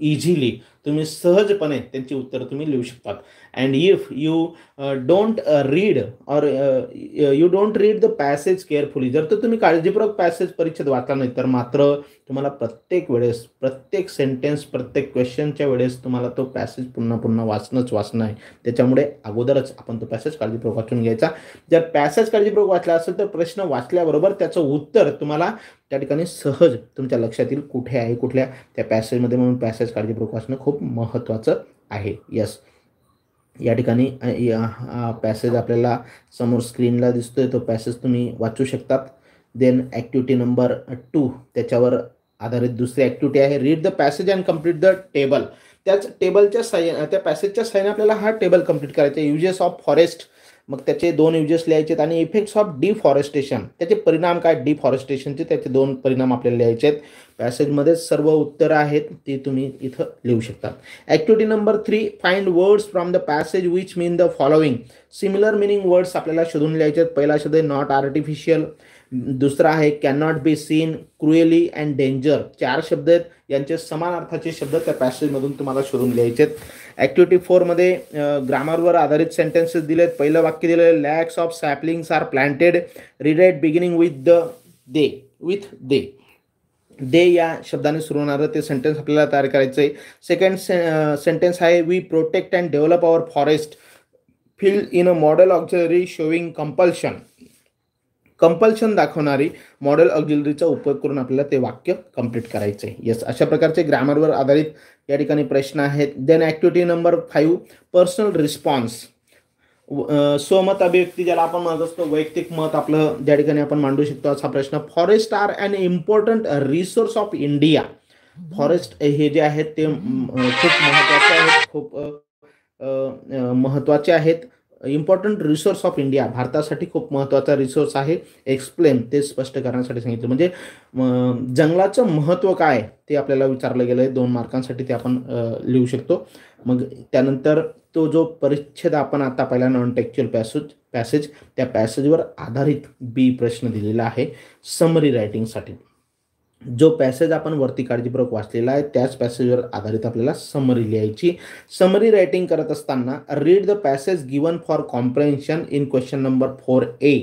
easily तुम्ही सहजपणे त्यांची उत्तरं तुम्ही लिहू शकतात. And if you don't read or you don't read the passage carefully जर तर तुम्ही काळजीपूर्वक पॅसेज परीक्षेत वाचला नाही तर मात्र तुम्हाला प्रत्येक वेळेस प्रत्येक सेंटेन्स प्रत्येक क्वेश्चनच्या वेळेस तुम्हाला तो पॅसेज पुन्हा पुन्हा वाचणंच वाचणं आहे. त्याच्यामुळे अगोदरच आपण तो पॅसेज काळजीपूर्वक वाचून घ्यायचा. जर पॅसेज काळजीपूर्वक वाचला असेल तर प्रश्न वाचल्याबरोबर त्याचं उत्तर तुम्हाला त्या ठिकाणी सहज तुमच्या लक्षात येईल कुठे आहे कुठल्या त्या पॅसेजमध्ये म्हणून पॅसेज काळजीपूर्वक वाचणं खूप महत्त्वाचं आहे. यस या ठिकाणी पॅसेज आपल्याला समोर स्क्रीनला दिसतोय. तो पॅसेज तुम्ही वाचू शकतात. देन ॲक्टिव्हिटी नंबर टू त्याच्यावर आधारित दुसरी ॲक्टिव्हिटी आहे. Read the passage and complete the table त्याच टेबलच्या साह्या त्या पॅसेजच्या साह्याने आपल्याला हा टेबल कंप्लीट करायचा युजेस ऑफ फॉरेस्ट मग त्याचे दोन युजेस लिहायचे आणि इफेक्ट्स ऑफ डिफॉरेस्टेशन त्याचे परिणाम काय? डिफॉरेस्टेशनचे त्याचे दोन परिणाम आपल्याला लिहायचे आहेत. पॅसेजमध्ये सर्व उत्तरं आहेत ती तुम्ही इथं लिहू शकता. Activity number three find words from the passage which mean the following similar meaning words आपल्याला शोधून लिहायचे आहेत. पहिला शब्द आहे नॉट आर्टिफिशियल दुसरा आहे can not be seen cruelly and danger चार शब्द आहेत यांचे समान अर्थाचे शब्द त्या पॅसेजमधून तुम्हाला शोधून लिहायचे आहेत. ॲक्टिव्हिटी फोरमध्ये ग्रामरवर आधारित सेंटेन्सेस दिलेत. पहिलं वाक्य दिलं lakhs of saplings are planted redid beginning with the they with they they या शब्दाने सुरू होणारं ते सेंटेन्स आपल्याला तयार करायचं आहे. सेकंड सेंटेन्स आहे we protect and develop our forest field in a model auxiliary showing compulsion compulsion दाखवणारी मॉडेल ऑक्झिलरीचा उपयोग करून आपल्याला ते वाक्य कंप्लीट करायचं आहे येस अशा प्रकारचे ग्रॅमरवर आधारित या ठिकाणी प्रश्न आहेत. Then activity number five personal response स्वमत अभिव्यक्ती ज्याला आपण म्हणत असतो वैयक्तिक मत आपलं ज्या ठिकाणी आपण मांडू शकतो असा प्रश्न. Forest are and important resource of India forest हे जे आहेत ते खूप महत्त्वाचे आहेत खूप महत्त्वाचे आहेत. इम्पॉर्टंट रिसोर्स ऑफ इंडिया भारतासाठी खूप महत्त्वाचा रिसोर्स आहे. एक्सप्लेन ते स्पष्ट करण्यासाठी सांगितलं. म्हणजे जंगलाचं महत्त्व काय ते आपल्याला विचारलं गेलं आहे दोन मार्कांसाठी ते आपण लिहू शकतो. मग त्यानंतर तो जो परिच्छेद आपण आता पहिला नॉन टेक्च्युअल पॅसेज पॅसेज त्या पॅसेजवर आधारित बी प्रश्न दिलेला आहे. समरी रायटिंगसाठी जो पॅसेज आपण वरती काळजीपूर्वक वाचलेला आहे त्याच पॅसेजवर आधारित आपल्याला समरी लिहायची. समरी रायटिंग करत असताना read the passage given for comprehension in question number four A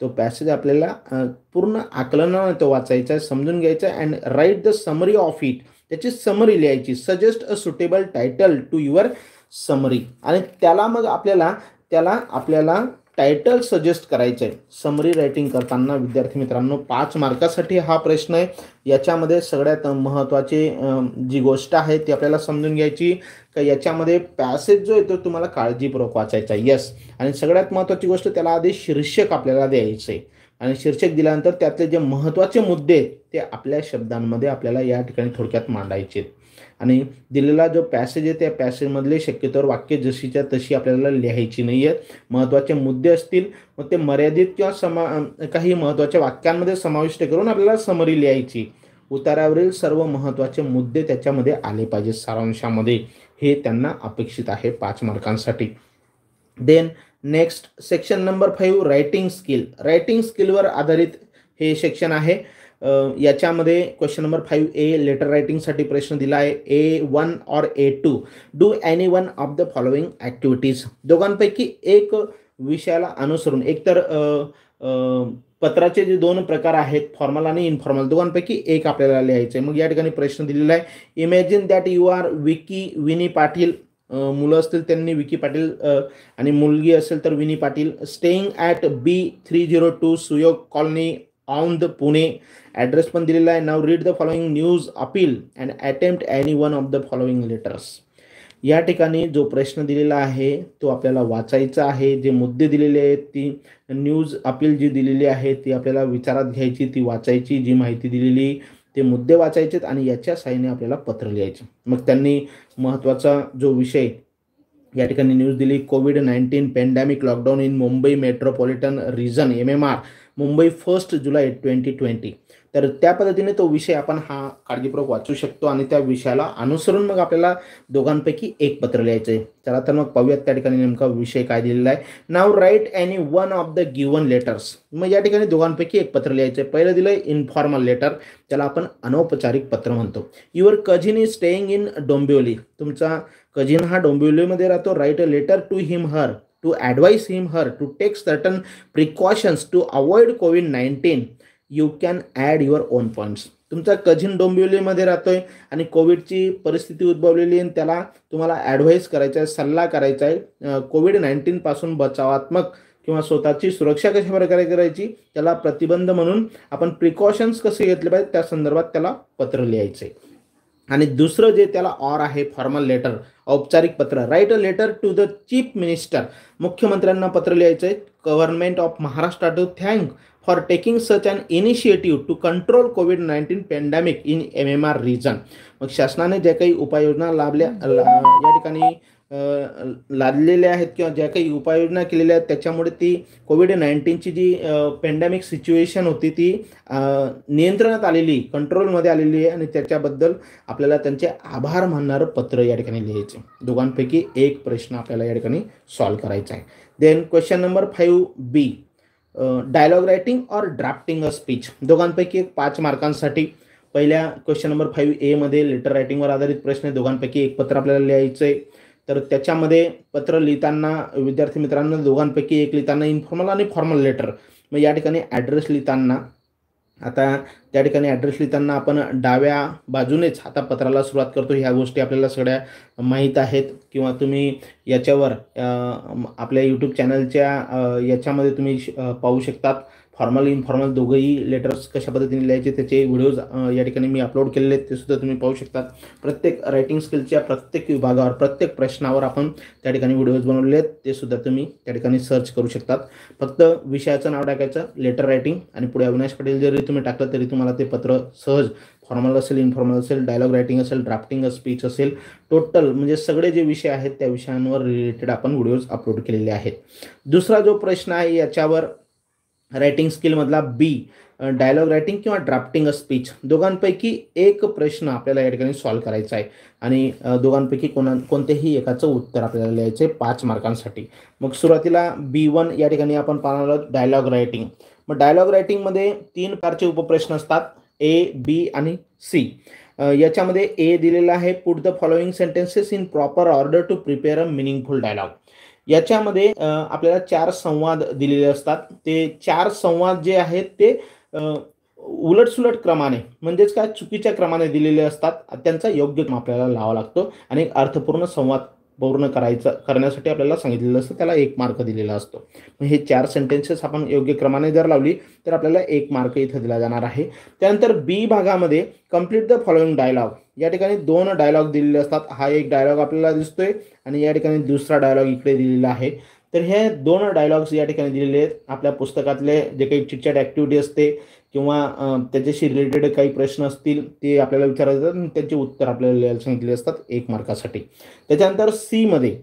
तो पॅसेज आपल्याला पूर्ण आकलनानं तो वाचायचा आहे समजून घ्यायचा आहे and write the summary of it त्याची समरी लिहायची. Suggest a suitable title to your summary आणि त्याला मग आपल्याला त्याला आपल्याला टायटल सजेस्ट करायचं आहे समरी रायटिंग करताना विद्यार्थी मित्रांनो पाच मार्कासाठी हा प्रश्न आहे. याच्यामध्ये सगळ्यात महत्त्वाची जी गोष्ट आहे ती आपल्याला समजून घ्यायची. का याच्यामध्ये पॅसेज जो आहे तो तुम्हाला काळजीपूर्वक वाचायचा आहे. यस आणि सगळ्यात महत्त्वाची गोष्ट त्याला आधी शीर्षक आपल्याला द्यायचं. आहे आणि शीर्षक दिल्यानंतर त्यातले जे महत्त्वाचे मुद्दे ते आपल्या शब्दांमध्ये आपल्याला या ठिकाणी थोडक्यात मांडायचे आहेत. आणि दिलेला जो पॅसेज आहे त्या पॅसेजमधले शक्यतोवर वाक्य जशीच्या तशी आपल्याला लिहायची नाही आहेत. महत्त्वाचे मुद्दे असतील मग ते मर्यादित किंवा समा काही महत्त्वाच्या वाक्यांमध्ये समाविष्ट करून आपल्याला समरी लिहायची. उतारावरील सर्व महत्त्वाचे मुद्दे त्याच्यामध्ये आले पाहिजे सारांशामध्ये. हे त्यांना अपेक्षित आहे पाच मार्कांसाठी. Then next section number five writing skill writing स्किलवर आधारित हे सेक्शन आहे. याच्यामध्ये question number five A letter रायटिंगसाठी प्रश्न दिला आहे. A one or A two do any one of the following activities दोघांपैकी एक विषयाला अनुसरून एकतर पत्राचे जे दोन प्रकार आहेत फॉर्मल आणि इनफॉर्मल दोघांपैकी एक आपल्याला लिहायचं आहे मग या ठिकाणी प्रश्न दिलेला आहे. Imagine that you are Vicky Vinny Patil मुलं असतील त्यांनी विकी पाटील आणि मुलगी असेल तर Vinny Patil staying at B three zero two Suyog colony on the Pune address पण दिलेला आहे. Now read the following news appeal and attempt any one of the following letters या ठिकाणी जो प्रश्न दिलेला आहे तो आपल्याला वाचायचा आहे. जे मुद्दे दिलेले आहेत ती न्यूज अपील जी दिलेली आहे ती आपल्याला विचारात घ्यायची ती वाचायची जी माहिती दिलेली ते मुद्दे वाचायचेत आणि याच्या साह्याने आपल्याला पत्र लिहायचे. मग त्यांनी महत्त्वाचा जो विषय या ठिकाणी न्यूज दिली covid nineteen pandemic lockdown in Mumbai metropolitan region M M R Mumbai first July twenty twenty तर त्या पद्धतीने तो विषय आपण हा काळजीपूर्वक वाचू शकतो आणि त्या विषयाला अनुसरून मग आपल्याला दोघांपैकी एक पत्र लिहायचं आहे. चला तर मग पाहूयात त्या ठिकाणी नेमका विषय काय दिलेला आहे. Now write any one of the given letters मग या ठिकाणी दोघांपैकी एक पत्र लिहायचं आहे. पहिलं दिलं आहे इन्फॉर्मल लेटर त्याला आपण अनौपचारिक पत्र म्हणतो. Your cousin is staying in Dombivli तुमचा कझिन हा डोंबिवलीमध्ये राहतो. Write a letter to him her to advise him her to take certain precautions to avoid COVID nineteen you can add your own points. तुमचा cousin डोंबिवलीमध्ये राहतोय आणि कोविडची परिस्थिती उद्भवलेली आहे त्याला तुम्हाला ॲडवाईस करायचा आहे सल्ला करायचा आहे कोविड नाईन्टीनपासून बचावात्मक किंवा स्वतःची सुरक्षा कशा प्रकारे करायची त्याला प्रतिबंध म्हणून आपण प्रिकॉशन्स कसे घेतले पाहिजे त्या संदर्भात त्याला पत्र लिहायचे आणि दुसरं जे त्याला ऑर आहे फॉर्मल लेटर औपचारिक पत्र write a letter to the chief minister मुख्यमंत्र्यांना पत्र लिहायचं आहे government of Maharashtra to thank for taking such an initiative to control covid nineteen pandemic in M M R region मग शासनाने ज्या काही उपाययोजना लाभल्या या ठिकाणी लादलेल्या आहेत किंवा ज्या काही उपाययोजना केलेल्या आहेत त्याच्यामुळे ती कोविड नाईन्टीनची जी पॅन्डेमिक सिच्युएशन होती ती नियंत्रणात आलेली कंट्रोलमध्ये आलेली आहे आणि त्याच्याबद्दल आपल्याला त्यांचे आभार मानणारं पत्र या ठिकाणी लिहायचे. दोघांपैकी एक प्रश्न आपल्याला या ठिकाणी सॉल्व्ह करायचा आहे. Then question number five B dialogue writing or drafting a speech दोघांपैकी एक पाच मार्कांसाठी. पहिल्या क्वेश्चन नंबर फाईव्ह एमध्ये लेटर रायटिंगवर आधारित प्रश्न आहे. दोघांपैकी एक पत्र आपल्याला लिहायचं आहे तर त्याच्यामध्ये पत्र लिहिताना विद्यार्थी मित्रांना दोघांपैकी एक लिहिताना इन्फॉर्मल आणि फॉर्मल लेटर मग या ठिकाणी ॲड्रेस लिहिताना आता त्या ठिकाणी ॲड्रेस लिहिताना आपण डाव्या बाजूनेच आता पत्राला सुरुवात करतो. ह्या गोष्टी आपल्याला सगळ्या माहीत आहेत. किंवा तुम्ही याच्यावर आपल्या यूट्यूब चॅनलच्या याच्यामध्ये तुम्ही पाहू शकतात. फॉर्मल इनफॉर्मल दोघंही लेटर्स कशा पद्धतीने लिहायचे त्याचे व्हिडिओज या ठिकाणी मी अपलोड केलेले आहेत ते सुद्धा तुम्ही पाहू शकतात. प्रत्येक रायटिंग स्किलच्या प्रत्येक विभागावर प्रत्येक प्रश्नावर आपण त्या ठिकाणी व्हिडिओज बनवले आहेत ते सुद्धा तुम्ही त्या ठिकाणी सर्च करू शकतात. फक्त विषयाचं नाव टाकायचं लेटर रायटिंग आणि पुढे अविनाश पटेल जरी तुम्ही टाकलं तरी तुम्हाला ते पत्र सहज फॉर्मल असेल इन्फॉर्मल असेल डायलॉग रायटिंग असेल ड्राफ्टिंग स्पीच असेल टोटल म्हणजे सगळे जे विषय आहेत त्या विषयांवर रिलेटेड आपण व्हिडिओज अपलोड केलेले आहेत. दुसरा जो प्रश्न आहे याच्यावर रायटिंग स्किलमधला बी डायलॉग रायटिंग किंवा ड्राफ्टिंग अ स्पीच दोघांपैकी एक प्रश्न आपल्याला या ठिकाणी सॉल्व्ह करायचा आहे. आणि दोघांपैकी कोणा कोणतेही एकाचं उत्तर आपल्याला लिहायचं आहे पाच मार्कांसाठी. मग सुरुवातीला बी वन या ठिकाणी आपण पाहणार आहोत डायलॉग रायटिंग मग डायलॉग रायटिंगमध्ये तीन प्रकारचे उपप्रश्न असतात ए बी आणि सी याच्यामध्ये ए दिलेला आहे put the following sentences in proper order to prepare a meaningful dialogue याच्यामध्ये आपल्याला चार संवाद दिलेले असतात. ते चार संवाद जे आहेत ते उलटसुलट क्रमाने म्हणजेच काय चुकीच्या क्रमाने दिलेले असतात. त्यांचा योग्य आपल्याला लावा लागतो आणि अर्थपूर्ण संवाद पूर्ण करायचं करण्यासाठी आपल्याला सांगितलेलं असतं त्याला एक मार्क दिलेला असतो. मग हे चार सेंटेन्सेस आपण योग्य क्रमाने जर लावली तर आपल्याला एक मार्क इथं दिला जाणार आहे. त्यानंतर बी भागामध्ये कंप्लीट द फॉलोइंग डायलॉग या ठिकाणी दोन डायलॉग दिलेले असतात. हा एक डायलॉग आपल्याला दिसतोय आणि या ठिकाणी दुसरा डायलॉग इकडे दिलेला आहे. तर हे दोन डायलॉग्स या ठिकाणी दिलेले आहेत. आपल्या पुस्तकातले जे काही चिटचॅट ॲक्टिव्हिटी असते किंवा त्याच्याशी रिलेटेड काही प्रश्न असतील ते आपल्याला विचारायचे आणि त्यांचे उत्तर आपल्याला लिहायला सांगितले असतात एक मार्कासाठी. त्याच्यानंतर सीमध्ये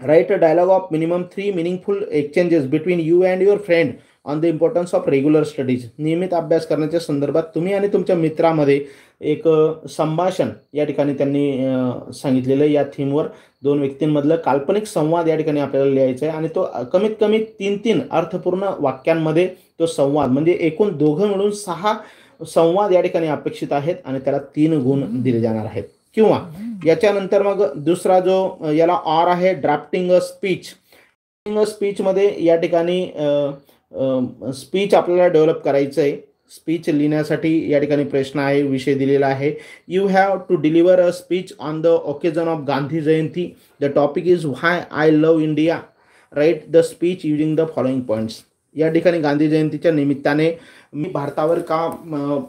write a dialogue of minimum three meaningful exchanges between you and your friend on the importance of regular studies नियमित अभ्यास करण्याच्या संदर्भात तुम्ही आणि तुमच्या मित्रामध्ये एक संभाषण या ठिकाणी त्यांनी सांगितलेलं या थीमवर दोन व्यक्तींमधलं काल्पनिक संवाद या ठिकाणी आपल्याला लिहायचा आहे आणि तो कमीत कमी तीन तीन अर्थपूर्ण वाक्यांमध्ये तो संवाद म्हणजे एकूण दोघं मिळून सहा संवाद या ठिकाणी अपेक्षित आहेत आणि त्याला तीन गुण दिले जाणार आहेत. किंवा याच्यानंतर मग दुसरा जो याला ऑर आहे ड्राफ्टिंग अ स्पीच स्पीचमध्ये या ठिकाणी स्पीच आपल्याला डेव्हलप करायचं आहे स्पीच लिहिण्यासाठी या ठिकाणी प्रश्न आहे विषय दिलेला आहे. You have to deliver a speech on the occasion of Gandhi Jayanti the topic is why I love India write the speech using the following points या ठिकाणी गांधी जयंतीच्या निमित्ताने मी भारतावर का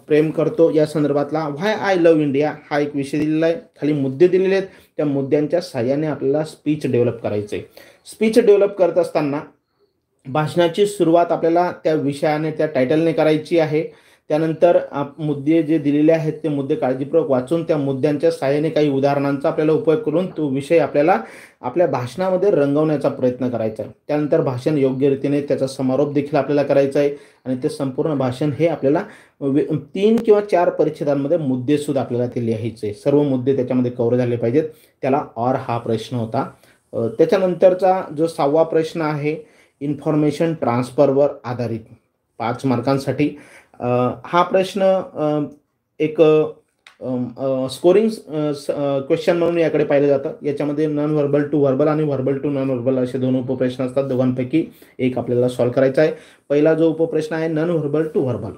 प्रेम करतो? या संदर्भातला व्हाय आय लव्ह इंडिया हा एक विषय दिलेला आहे. खाली मुद्दे दिलेले आहेत. त्या मुद्द्यांच्या साह्याने आपल्याला स्पीच डेव्हलप करायचं आहे स्पीच डेव्हलप करत असताना भाषणाची सुरुवात आपल्याला त्या विषयाने त्या टायटलने करायची आहे. त्यानंतर मुद्दे जे दिलेले आहेत ते मुद्दे काळजीपूर्वक वाचून त्या मुद्द्यांच्या सहाय्याने काही उदाहरणांचा आपल्याला उपयोग करून तो विषय आपल्याला आपल्या भाषणामध्ये रंगवण्याचा प्रयत्न करायचा. आहे त्यानंतर भाषण योग्य रीतीने त्याचा समारोप देखील आपल्याला करायचा आहे आणि ते संपूर्ण भाषण हे आपल्याला तीन किंवा चार परिच्छेदांमध्ये मुद्देसुद्धा आपल्याला ते लिहायचे. सर्व मुद्दे त्याच्यामध्ये कव्हर झाले पाहिजेत. त्याला ऑर हा प्रश्न होता. त्याच्यानंतरचा जो सहावा प्रश्न आहे इन्फॉर्मेशन ट्रान्सफरवर आधारित. पाच मार्कांसाठी. हा प्रश्न एक स्कोरिंग क्वेश्चन म्हणून याकडे पाहिलं जातं. याच्यामध्ये नॉन व्हर्बल टू व्हर्बल आणि व्हर्बल टू नॉन व्हर्बल असे दोन उपप्रश्न असतात. दोघांपैकी एक आपल्याला सॉल्व्ह करायचा आहे. पहिला जो उपप्रश्न आहे non verbal to verbal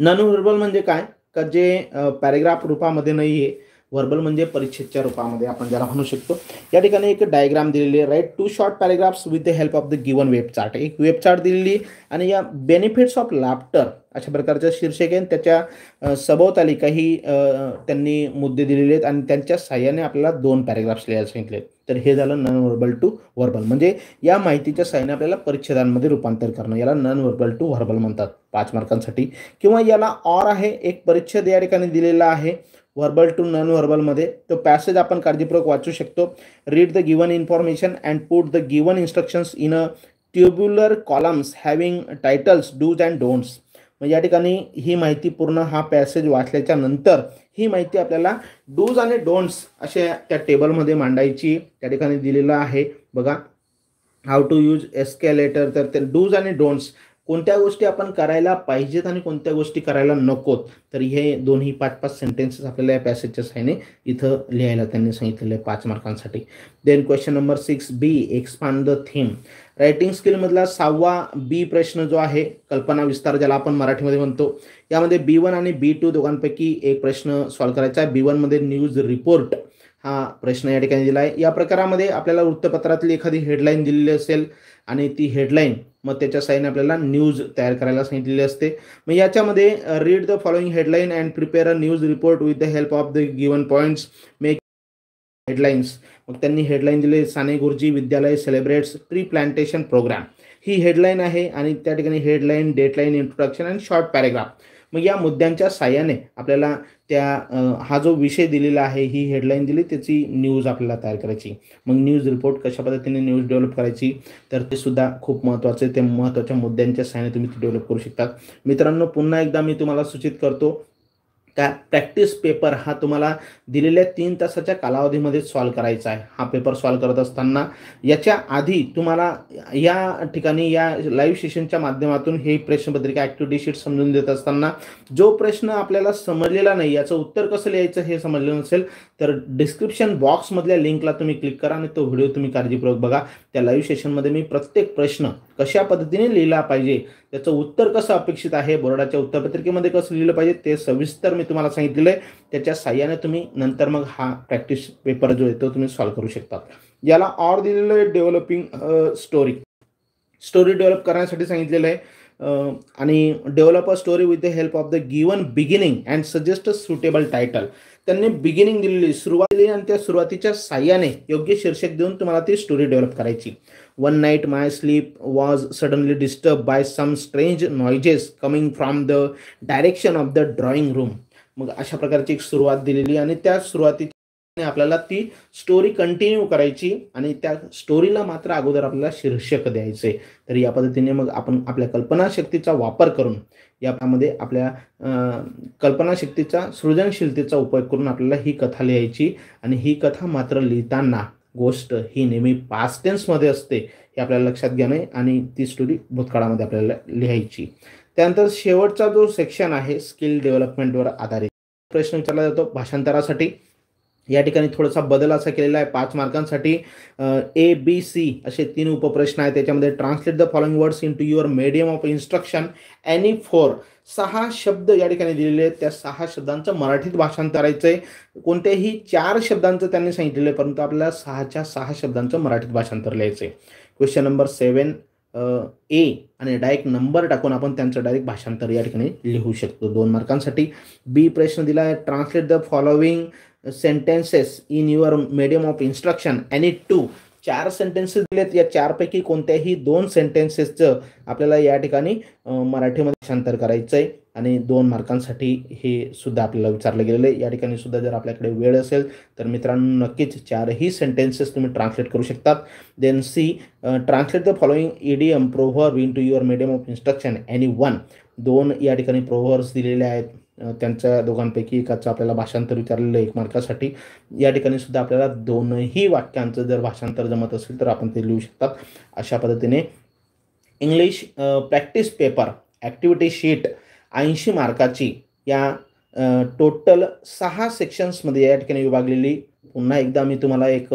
non verbal म्हणजे काय? का जे पॅरेग्राफ रूपामध्ये नाही आहे व्हर्बल म्हणजे परिच्छेदच्या रूपामध्ये आपण ज्याला म्हणू शकतो. या ठिकाणी एक डायग्राम दिलेली आहे write two short paragraphs with the help of the given web chart एक वेब चार्ट दिलेली आणि या बेनिफिट्स ऑफ लाफ्टर अशा प्रकारचं शीर्षक आहे त्याच्या सभोवताली काही त्यांनी मुद्दे दिलेले आहेत आणि त्यांच्या साह्याने आपल्याला दोन पॅरेग्राफ्स लिहायला सांगितले तर हे झालं नॉन व्हर्बल टू व्हर्बल म्हणजे या माहितीच्या साह्याने आपल्याला परिच्छेदांमध्ये रूपांतर करणं याला नॉन व्हर्बल टू व्हर्बल म्हणतात. पाच मार्कांसाठी किंवा याला ऑर आहे एक परिच्छेद या ठिकाणी दिलेला आहे. व्हर्बल टू नॉन व्हर्बलमध्ये तो पॅसेज आपण काळजीपूर्वक वाचू शकतो. Read the given information and put the given instructions in a tabular columns having titles dos and don'ts मग या ठिकाणी ही माहिती पूर्ण हा पॅसेज वाचल्याच्या नंतर ही माहिती आपल्याला डूज आणि डोंट्स अशा त्या टेबलमध्ये मांडायची त्या ठिकाणी दिलेलं आहे. बघा हाऊ टू यूज एस्केलेटर तर ते डूज आणि डोंट्स कोणत्या गोष्टी आपण करायला पाहिजेत आणि कोणत्या गोष्टी करायला नकोत? तर हे दोन्ही पाच पाच सेंटेन्सेस आपल्याला या पॅसेजच्या साईने इथं लिहायला त्यांनी सांगितलेलं आहे पाच मार्कांसाठी. Then question number six B expand the theme writing स्किलमधला सहावा बी प्रश्न जो आहे कल्पना विस्तार ज्याला आपण मराठीमध्ये म्हणतो. यामध्ये बी वन आणि बी टू दोघांपैकी एक प्रश्न सॉल्व्ह करायचा आहे. बी वनमध्ये न्यूज रिपोर्ट हा प्रश्न या ठिकाणी दिला आहे या प्रकारामध्ये आपल्याला वृत्तपत्रातली एखादी हेडलाईन दिलेली असेल आणि ती हेडलाईन मग त्याच्या साईने आपल्याला न्यूज तयार करायला सांगितलेली असते. मग याच्यामध्ये read the following headline and prepare a news report with the help of the given points make headlines मग त्यांनी हेडलाईन दिले Sane Guruji Vidyalaya celebrates tree plantation programme ही हेडलाईन आहे आणि त्या ठिकाणी headline dateline introduction and short paragraph मग या मुद्द्यांच्या साह्याने आपल्याला त्या हा जो विषय दिलेला आहे ही हेडलाईन दिली त्याची न्यूज आपल्याला तयार करायची. मग न्यूज रिपोर्ट कशा पद्धतीने न्यूज डेव्हलप करायची तर ते सुद्धा खूप महत्त्वाचे ते महत्त्वाच्या मुद्द्यांच्या साह्याने तुम्ही डेव्हलप करू शकता मित्रांनो पुन्हा एकदा मी तुम्हाला सूचित करतो त्या प्रॅक्टिस पेपर हा तुम्हाला दिलेल्या तीन तासाच्या कालावधीमध्ये सॉल्व करायचा आहे. हा पेपर सॉल्व करत असताना याच्या आधी तुम्हाला या ठिकाणी या लाईव्ह सेशनच्या माध्यमातून हे प्रश्नपत्रिका ॲक्टिव्हिटी शीट समजून देत असताना जो प्रश्न आपल्याला समजलेला नाही याचं उत्तर कसं लिहायचं हे समजलं नसेल तर डिस्क्रिप्शन बॉक्समधल्या लिंकला तुम्ही क्लिक करा आणि तो व्हिडिओ तुम्ही काळजीपूर्वक बघा. त्या लाईव्ह सेशनमध्ये मी प्रत्येक प्रश्न कशा पद्धतीने लिहिला पाहिजे त्याचं उत्तर कसं अपेक्षित आहे बोर्डाच्या उत्तरपत्रिकेमध्ये कसं लिहिलं पाहिजे ते सविस्तर मी तुम्हाला सांगितलेलं आहे त्याच्या साह्याने तुम्ही नंतर मग हा प्रॅक्टिस पेपर जो आहे तो तुम्ही सॉल्व्ह करू शकता याला ऑर दिलेलं आहे डेव्हलपिंग स्टोरी स्टोरी डेव्हलप करण्यासाठी सांगितलेलं आहे आणि develop a story with the help of the given beginning and suggest a suitable title त्यांनी बिगिनिंग दिलेली सुरुवात दिली आणि त्या सुरुवातीच्या साह्याने योग्य शीर्षक देऊन तुम्हाला ती स्टोरी डेव्हलप करायची. One night my sleep was suddenly disturb by some strange noises coming from the direction of the drawing room मग अशा प्रकारची एक सुरुवात दिलेली आणि त्या सुरुवातीने आपल्याला ती स्टोरी कंटिन्यू करायची आणि त्या स्टोरीला मात्र अगोदर आपल्याला शीर्षक द्यायचे. तर या पद्धतीने मग आपण आपल्या कल्पनाशक्तीचा वापर करून यामध्ये आपल्या कल्पनाशक्तीचा सृजनशीलतेचा उपयोग करून आपल्याला ही कथा लिहायची आणि ही कथा मात्र लिहिताना गोष्ट ही नेहमी पास्ट टेन्समध्ये असते हे आपल्याला लक्षात घेणे आणि ती स्टोरी भूतकाळामध्ये आपल्याला लिहायची. त्यानंतर शेवटचा जो सेक्शन आहे स्किल डेव्हलपमेंटवर आधारित. प्रश्न विचारला जातो भाषांतरासाठी. या ठिकाणी थोडासा बदल असा केलेला आहे. पाच मार्कांसाठी ए बी सी असे तीन उपप्रश्न आहेत. त्याच्यामध्ये translate the following words into your medium of instruction any four सहा शब्द या ठिकाणी दिलेले आहेत. त्या सहा शब्दांचं मराठीत भाषांतरायचं आहे कोणत्याही चार शब्दांचं त्यांनी सांगितलेलं आहे परंतु आपल्याला सहाच्या सहा शब्दांचं मराठीत भाषांतर लिहायचं आहे क्वेश्चन नंबर सेवन ए आणि डायरेक्ट नंबर टाकून आपण त्यांचं डायरेक्ट भाषांतर या ठिकाणी लिहू शकतो दोन मार्कांसाठी. बी प्रश्न दिला आहे translate the following sentences in your medium of instruction any two चार सेंटेन्सेस दिलेत. या चारपैकी कोणत्याही दोन सेंटेन्सेसचं आपल्याला या ठिकाणी मराठीमध्ये भाषांतर करायचं आहे आणि दोन मार्कांसाठी हे सुद्धा आपल्याला विचारलं गेलेलं आहे. या ठिकाणी सुद्धा जर आपल्याकडे वेळ असेल तर मित्रांनो नक्कीच चारही सेंटेन्सेस तुम्ही ट्रान्सलेट करू शकतात. Then C translate the following M proverb into your medium of instruction any one दोन या ठिकाणी प्रोव्हर्स दिलेले आहेत. त्यांच्या दोघांपैकी एकाचं आपल्याला भाषांतर विचारलेलं एक मार्कासाठी. या ठिकाणी सुद्धा आपल्याला दोनही वाक्यांचं जर भाषांतर जमत असेल तर आपण ते लिहू शकतात. अशा पद्धतीने English practice paper activity sheet ऐंशी मार्काची या टोटल सहा सेक्शन्समध्ये या ठिकाणी विभागलेली. पुन्हा एकदा मी तुम्हाला एक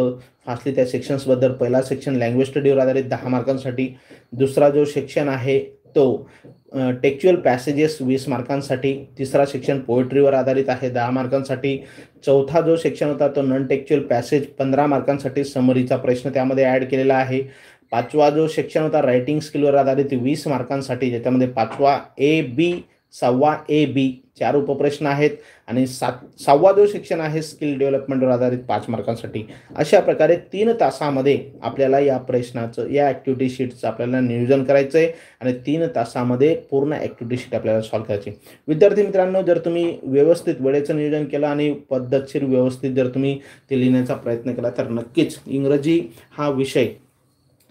फासली त्या सेक्शन्सबद्दल पहिला सेक्शन लँग्वेज स्टडीवर आधारित दहा मार्कांसाठी. दुसरा जो सेक्शन आहे तो टेक्च्युअल पॅसेजेस वीस मार्कांसाठी तिसरा सेक्शन पोएट्रीवर आधारित आहे दहा मार्कांसाठी. चौथा जो सेक्शन होता तो नॉन टेक्च्युअल पॅसेज पंधरा मार्कांसाठी समरीचा प्रश्न त्यामध्ये ॲड केलेला आहे. पाचवा जो सेक्शन होता रायटिंग स्किलवर आधारित वीस मार्कांसाठी ज्याच्यामध्ये पाचवा ए बी सहावा ए बी चार उपप्रश्न आहेत आणि सात सहावा जो शिक्षण आहे स्किल डेव्हलपमेंटवर आधारित पाच मार्कांसाठी. अशा प्रकारे तीन तासामध्ये आपल्याला या प्रश्नाचं या ॲक्टिव्हिटी शीटचं आपल्याला नियोजन करायचं आहे आणि तीन तासामध्ये पूर्ण ॲक्टिव्हिटी शीट आपल्याला सॉल्व्ह करायची. विद्यार्थी मित्रांनो जर तुम्ही व्यवस्थित वेळेचं नियोजन केलं आणि पद्धतशीर व्यवस्थित जर तुम्ही ते लिहिण्याचा प्रयत्न केला तर नक्कीच इंग्रजी हा विषय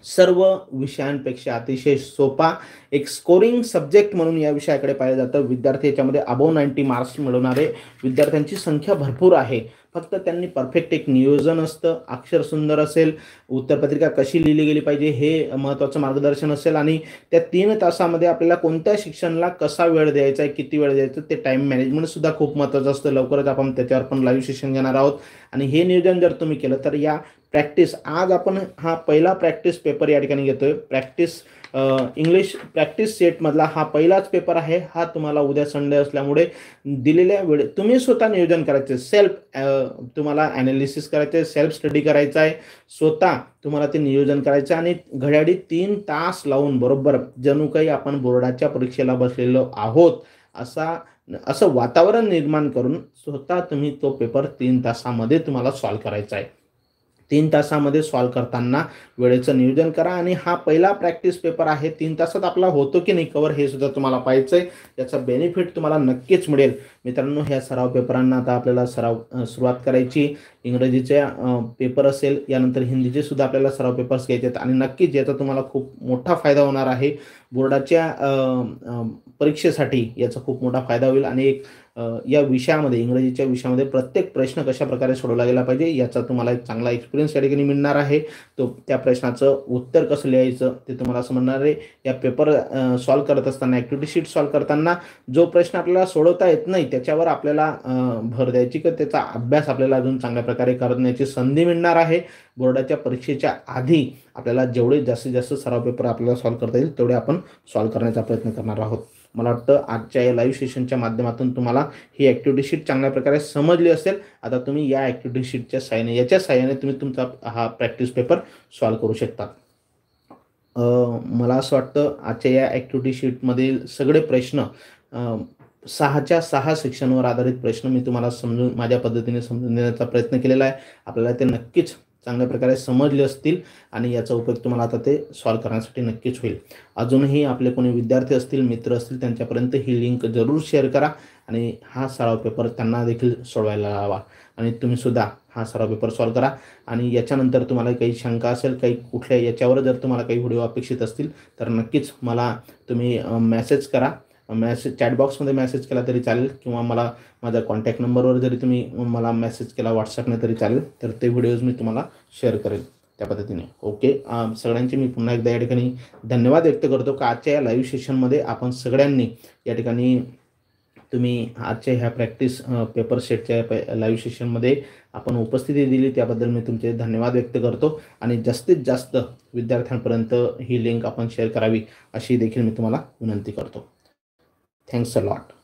सर्व विषयांपेक्षा अतिशय सोपा एक स्कोरिंग सब्जेक्ट म्हणून या विषयाकडे पाहिलं जातं. विद्यार्थी याच्यामध्ये अबोव नाईन्टी मार्क्स मिळवणारे विद्यार्थ्यांची संख्या भरपूर आहे. फक्त त्यांनी परफेक्ट एक नियोजन असतं. अक्षर सुंदर असेल उत्तरपत्रिका कशी लिहिली गेली पाहिजे हे महत्त्वाचं मार्गदर्शन असेल आणि त्या तीन तासामध्ये आपल्याला कोणत्या शिक्षणाला कसा वेळ द्यायचा आहे किती वेळ द्यायचा ते टाईम मॅनेजमेंटसुद्धा खूप महत्त्वाचं असतं. लवकरच आपण त्याच्यावर पण लाईव्ह शिक्षण घेणार आहोत. आणि हे नियोजन जर तुम्ही केलं तर या प्रॅक्टिस आज आपण हा पहिला प्रॅक्टिस पेपर या ठिकाणी घेतोय. प्रॅक्टिस इंग्लिश प्रॅक्टिस सेटमधला हा पहिलाच पेपर आहे. हा तुम्हाला उद्या संडे असल्यामुळे दिलेल्या वेळे तुम्ही स्वतः नियोजन करायचे सेल्फ तुम्हाला ॲनालिसिस करायचे सेल्फ स्टडी करायचा आहे. स्वतः तुम्हाला ते नियोजन करायचं आणि घड्याळी तीन तास लावून बरोबर जणू काही आपण बोर्डाच्या परीक्षेला बसलेलो आहोत असा असं वातावरण निर्माण करून स्वतः तुम्ही तो पेपर तीन तासामध्ये तुम्हाला सॉल्व्ह करायचा आहे. तीन तासामध्ये सॉल्व करताना वेळेचं नियोजन करा. आणि हा पहिला प्रॅक्टिस पेपर आहे तीन तासात आपला होतो की नाही कवर हे सुद्धा तुम्हाला पाहायचं आहे याचा बेनिफिट तुम्हाला नक्कीच मिळेल. मित्रांनो ह्या सराव पेपरांना आता आपल्याला सराव सुरुवात करायची. इंग्रजीचे पेपर असेल यानंतर हिंदीचे सुद्धा आपल्याला सराव पेपर्स घ्यायचे आहेत. आणि नक्कीच याचा तुम्हाला खूप मोठा फायदा होणार आहे. बोर्डाच्या परीक्षेसाठी याचा खूप मोठा फायदा होईल. आणि एक या विषयामध्ये इंग्रजीच्या विषयामध्ये प्रत्येक प्रश्न कशा प्रकारे सोडवला गेला पाहिजे याचा तुम्हाला एक चांगला एक्सपिरियन्स या ठिकाणी मिळणार आहे. तो त्या प्रश्नाचं उत्तर कसं लिहायचं ते तुम्हाला समजणार आहे. या पेपर सॉल्व करत असताना ॲक्टिव्हिटी शीट सॉल्व करताना जो प्रश्न आपल्याला सोडवता येत नाही त्याच्यावर आपल्याला भर द्यायची की त्याचा अभ्यास आपल्याला अजून चांगल्या प्रकारे करण्याची संधी मिळणार आहे. बोर्डाच्या परीक्षेच्या आधी आपल्याला जेवढे जास्तीत जास्त सराव पेपर आपल्याला सॉल्व करता येईल तेवढे आपण सॉल्व करण्याचा प्रयत्न करणार आहोत. मला वाटतं आजच्या या लाईव्ह सेशनच्या माध्यमातून तुम्हाला ही ॲक्टिव्हिटी शीट चांगल्या प्रकारे समजली असेल. आता तुम्ही या ॲक्टिव्हिटी शीटच्या साह्याने याच्या साह्याने तुम्ही तुमचा हा प्रॅक्टिस पेपर सॉल्व करू शकता. मला असं वाटतं आजच्या या ॲक्टिव्हिटी शीटमधील सगळे प्रश्न सहाच्या सहा सेक्शनवर आधारित प्रश्न मी तुम्हाला समजून माझ्या पद्धतीने समजून देण्याचा प्रयत्न केलेला आहे. आपल्याला ते नक्कीच चांगल्या प्रकारे समजले असतील आणि याचा उपयोग तुम्हाला आता ते सॉल्व करण्यासाठी नक्कीच होईल. अजूनही आपले कोणी विद्यार्थी असतील मित्र असतील त्यांच्यापर्यंत ही लिंक जरूर शेअर करा आणि हा सराव पेपर त्यांना देखील सोडवायला लावा. आणि तुम्हीसुद्धा हा सराव पेपर सॉल्व करा. आणि याच्यानंतर तुम्हाला काही शंका असेल काही कुठल्या याच्यावर जर तुम्हाला काही व्हिडिओ अपेक्षित असतील तर नक्कीच मला तुम्ही मेसेज करा. मॅसेज चॅटबॉक्समध्ये मेसेज केला तरी चालेल. किंवा मला माझ्या कॉन्टॅक्ट नंबरवर जरी तुम्ही मला मेसेज केला व्हॉट्सअपने तरी चालेल. तर ते व्हिडिओज मी तुम्हाला शेअर करेल त्या पद्धतीने. ओके सगळ्यांचे मी पुन्हा एकदा या ठिकाणी धन्यवाद व्यक्त करतो. का आजच्या या लाईव्ह सेशनमध्ये आपण सगळ्यांनी या ठिकाणी तुम्ही आजच्या ह्या प्रॅक्टिस पेपर सेटच्या लाईव्ह सेशनमध्ये आपण उपस्थिती दिली. त्याबद्दल मी तुमचे धन्यवाद व्यक्त करतो. आणि जास्तीत जास्त विद्यार्थ्यांपर्यंत ही लिंक आपण शेअर करावी अशी देखील मी तुम्हाला विनंती करतो. Thanks a lot.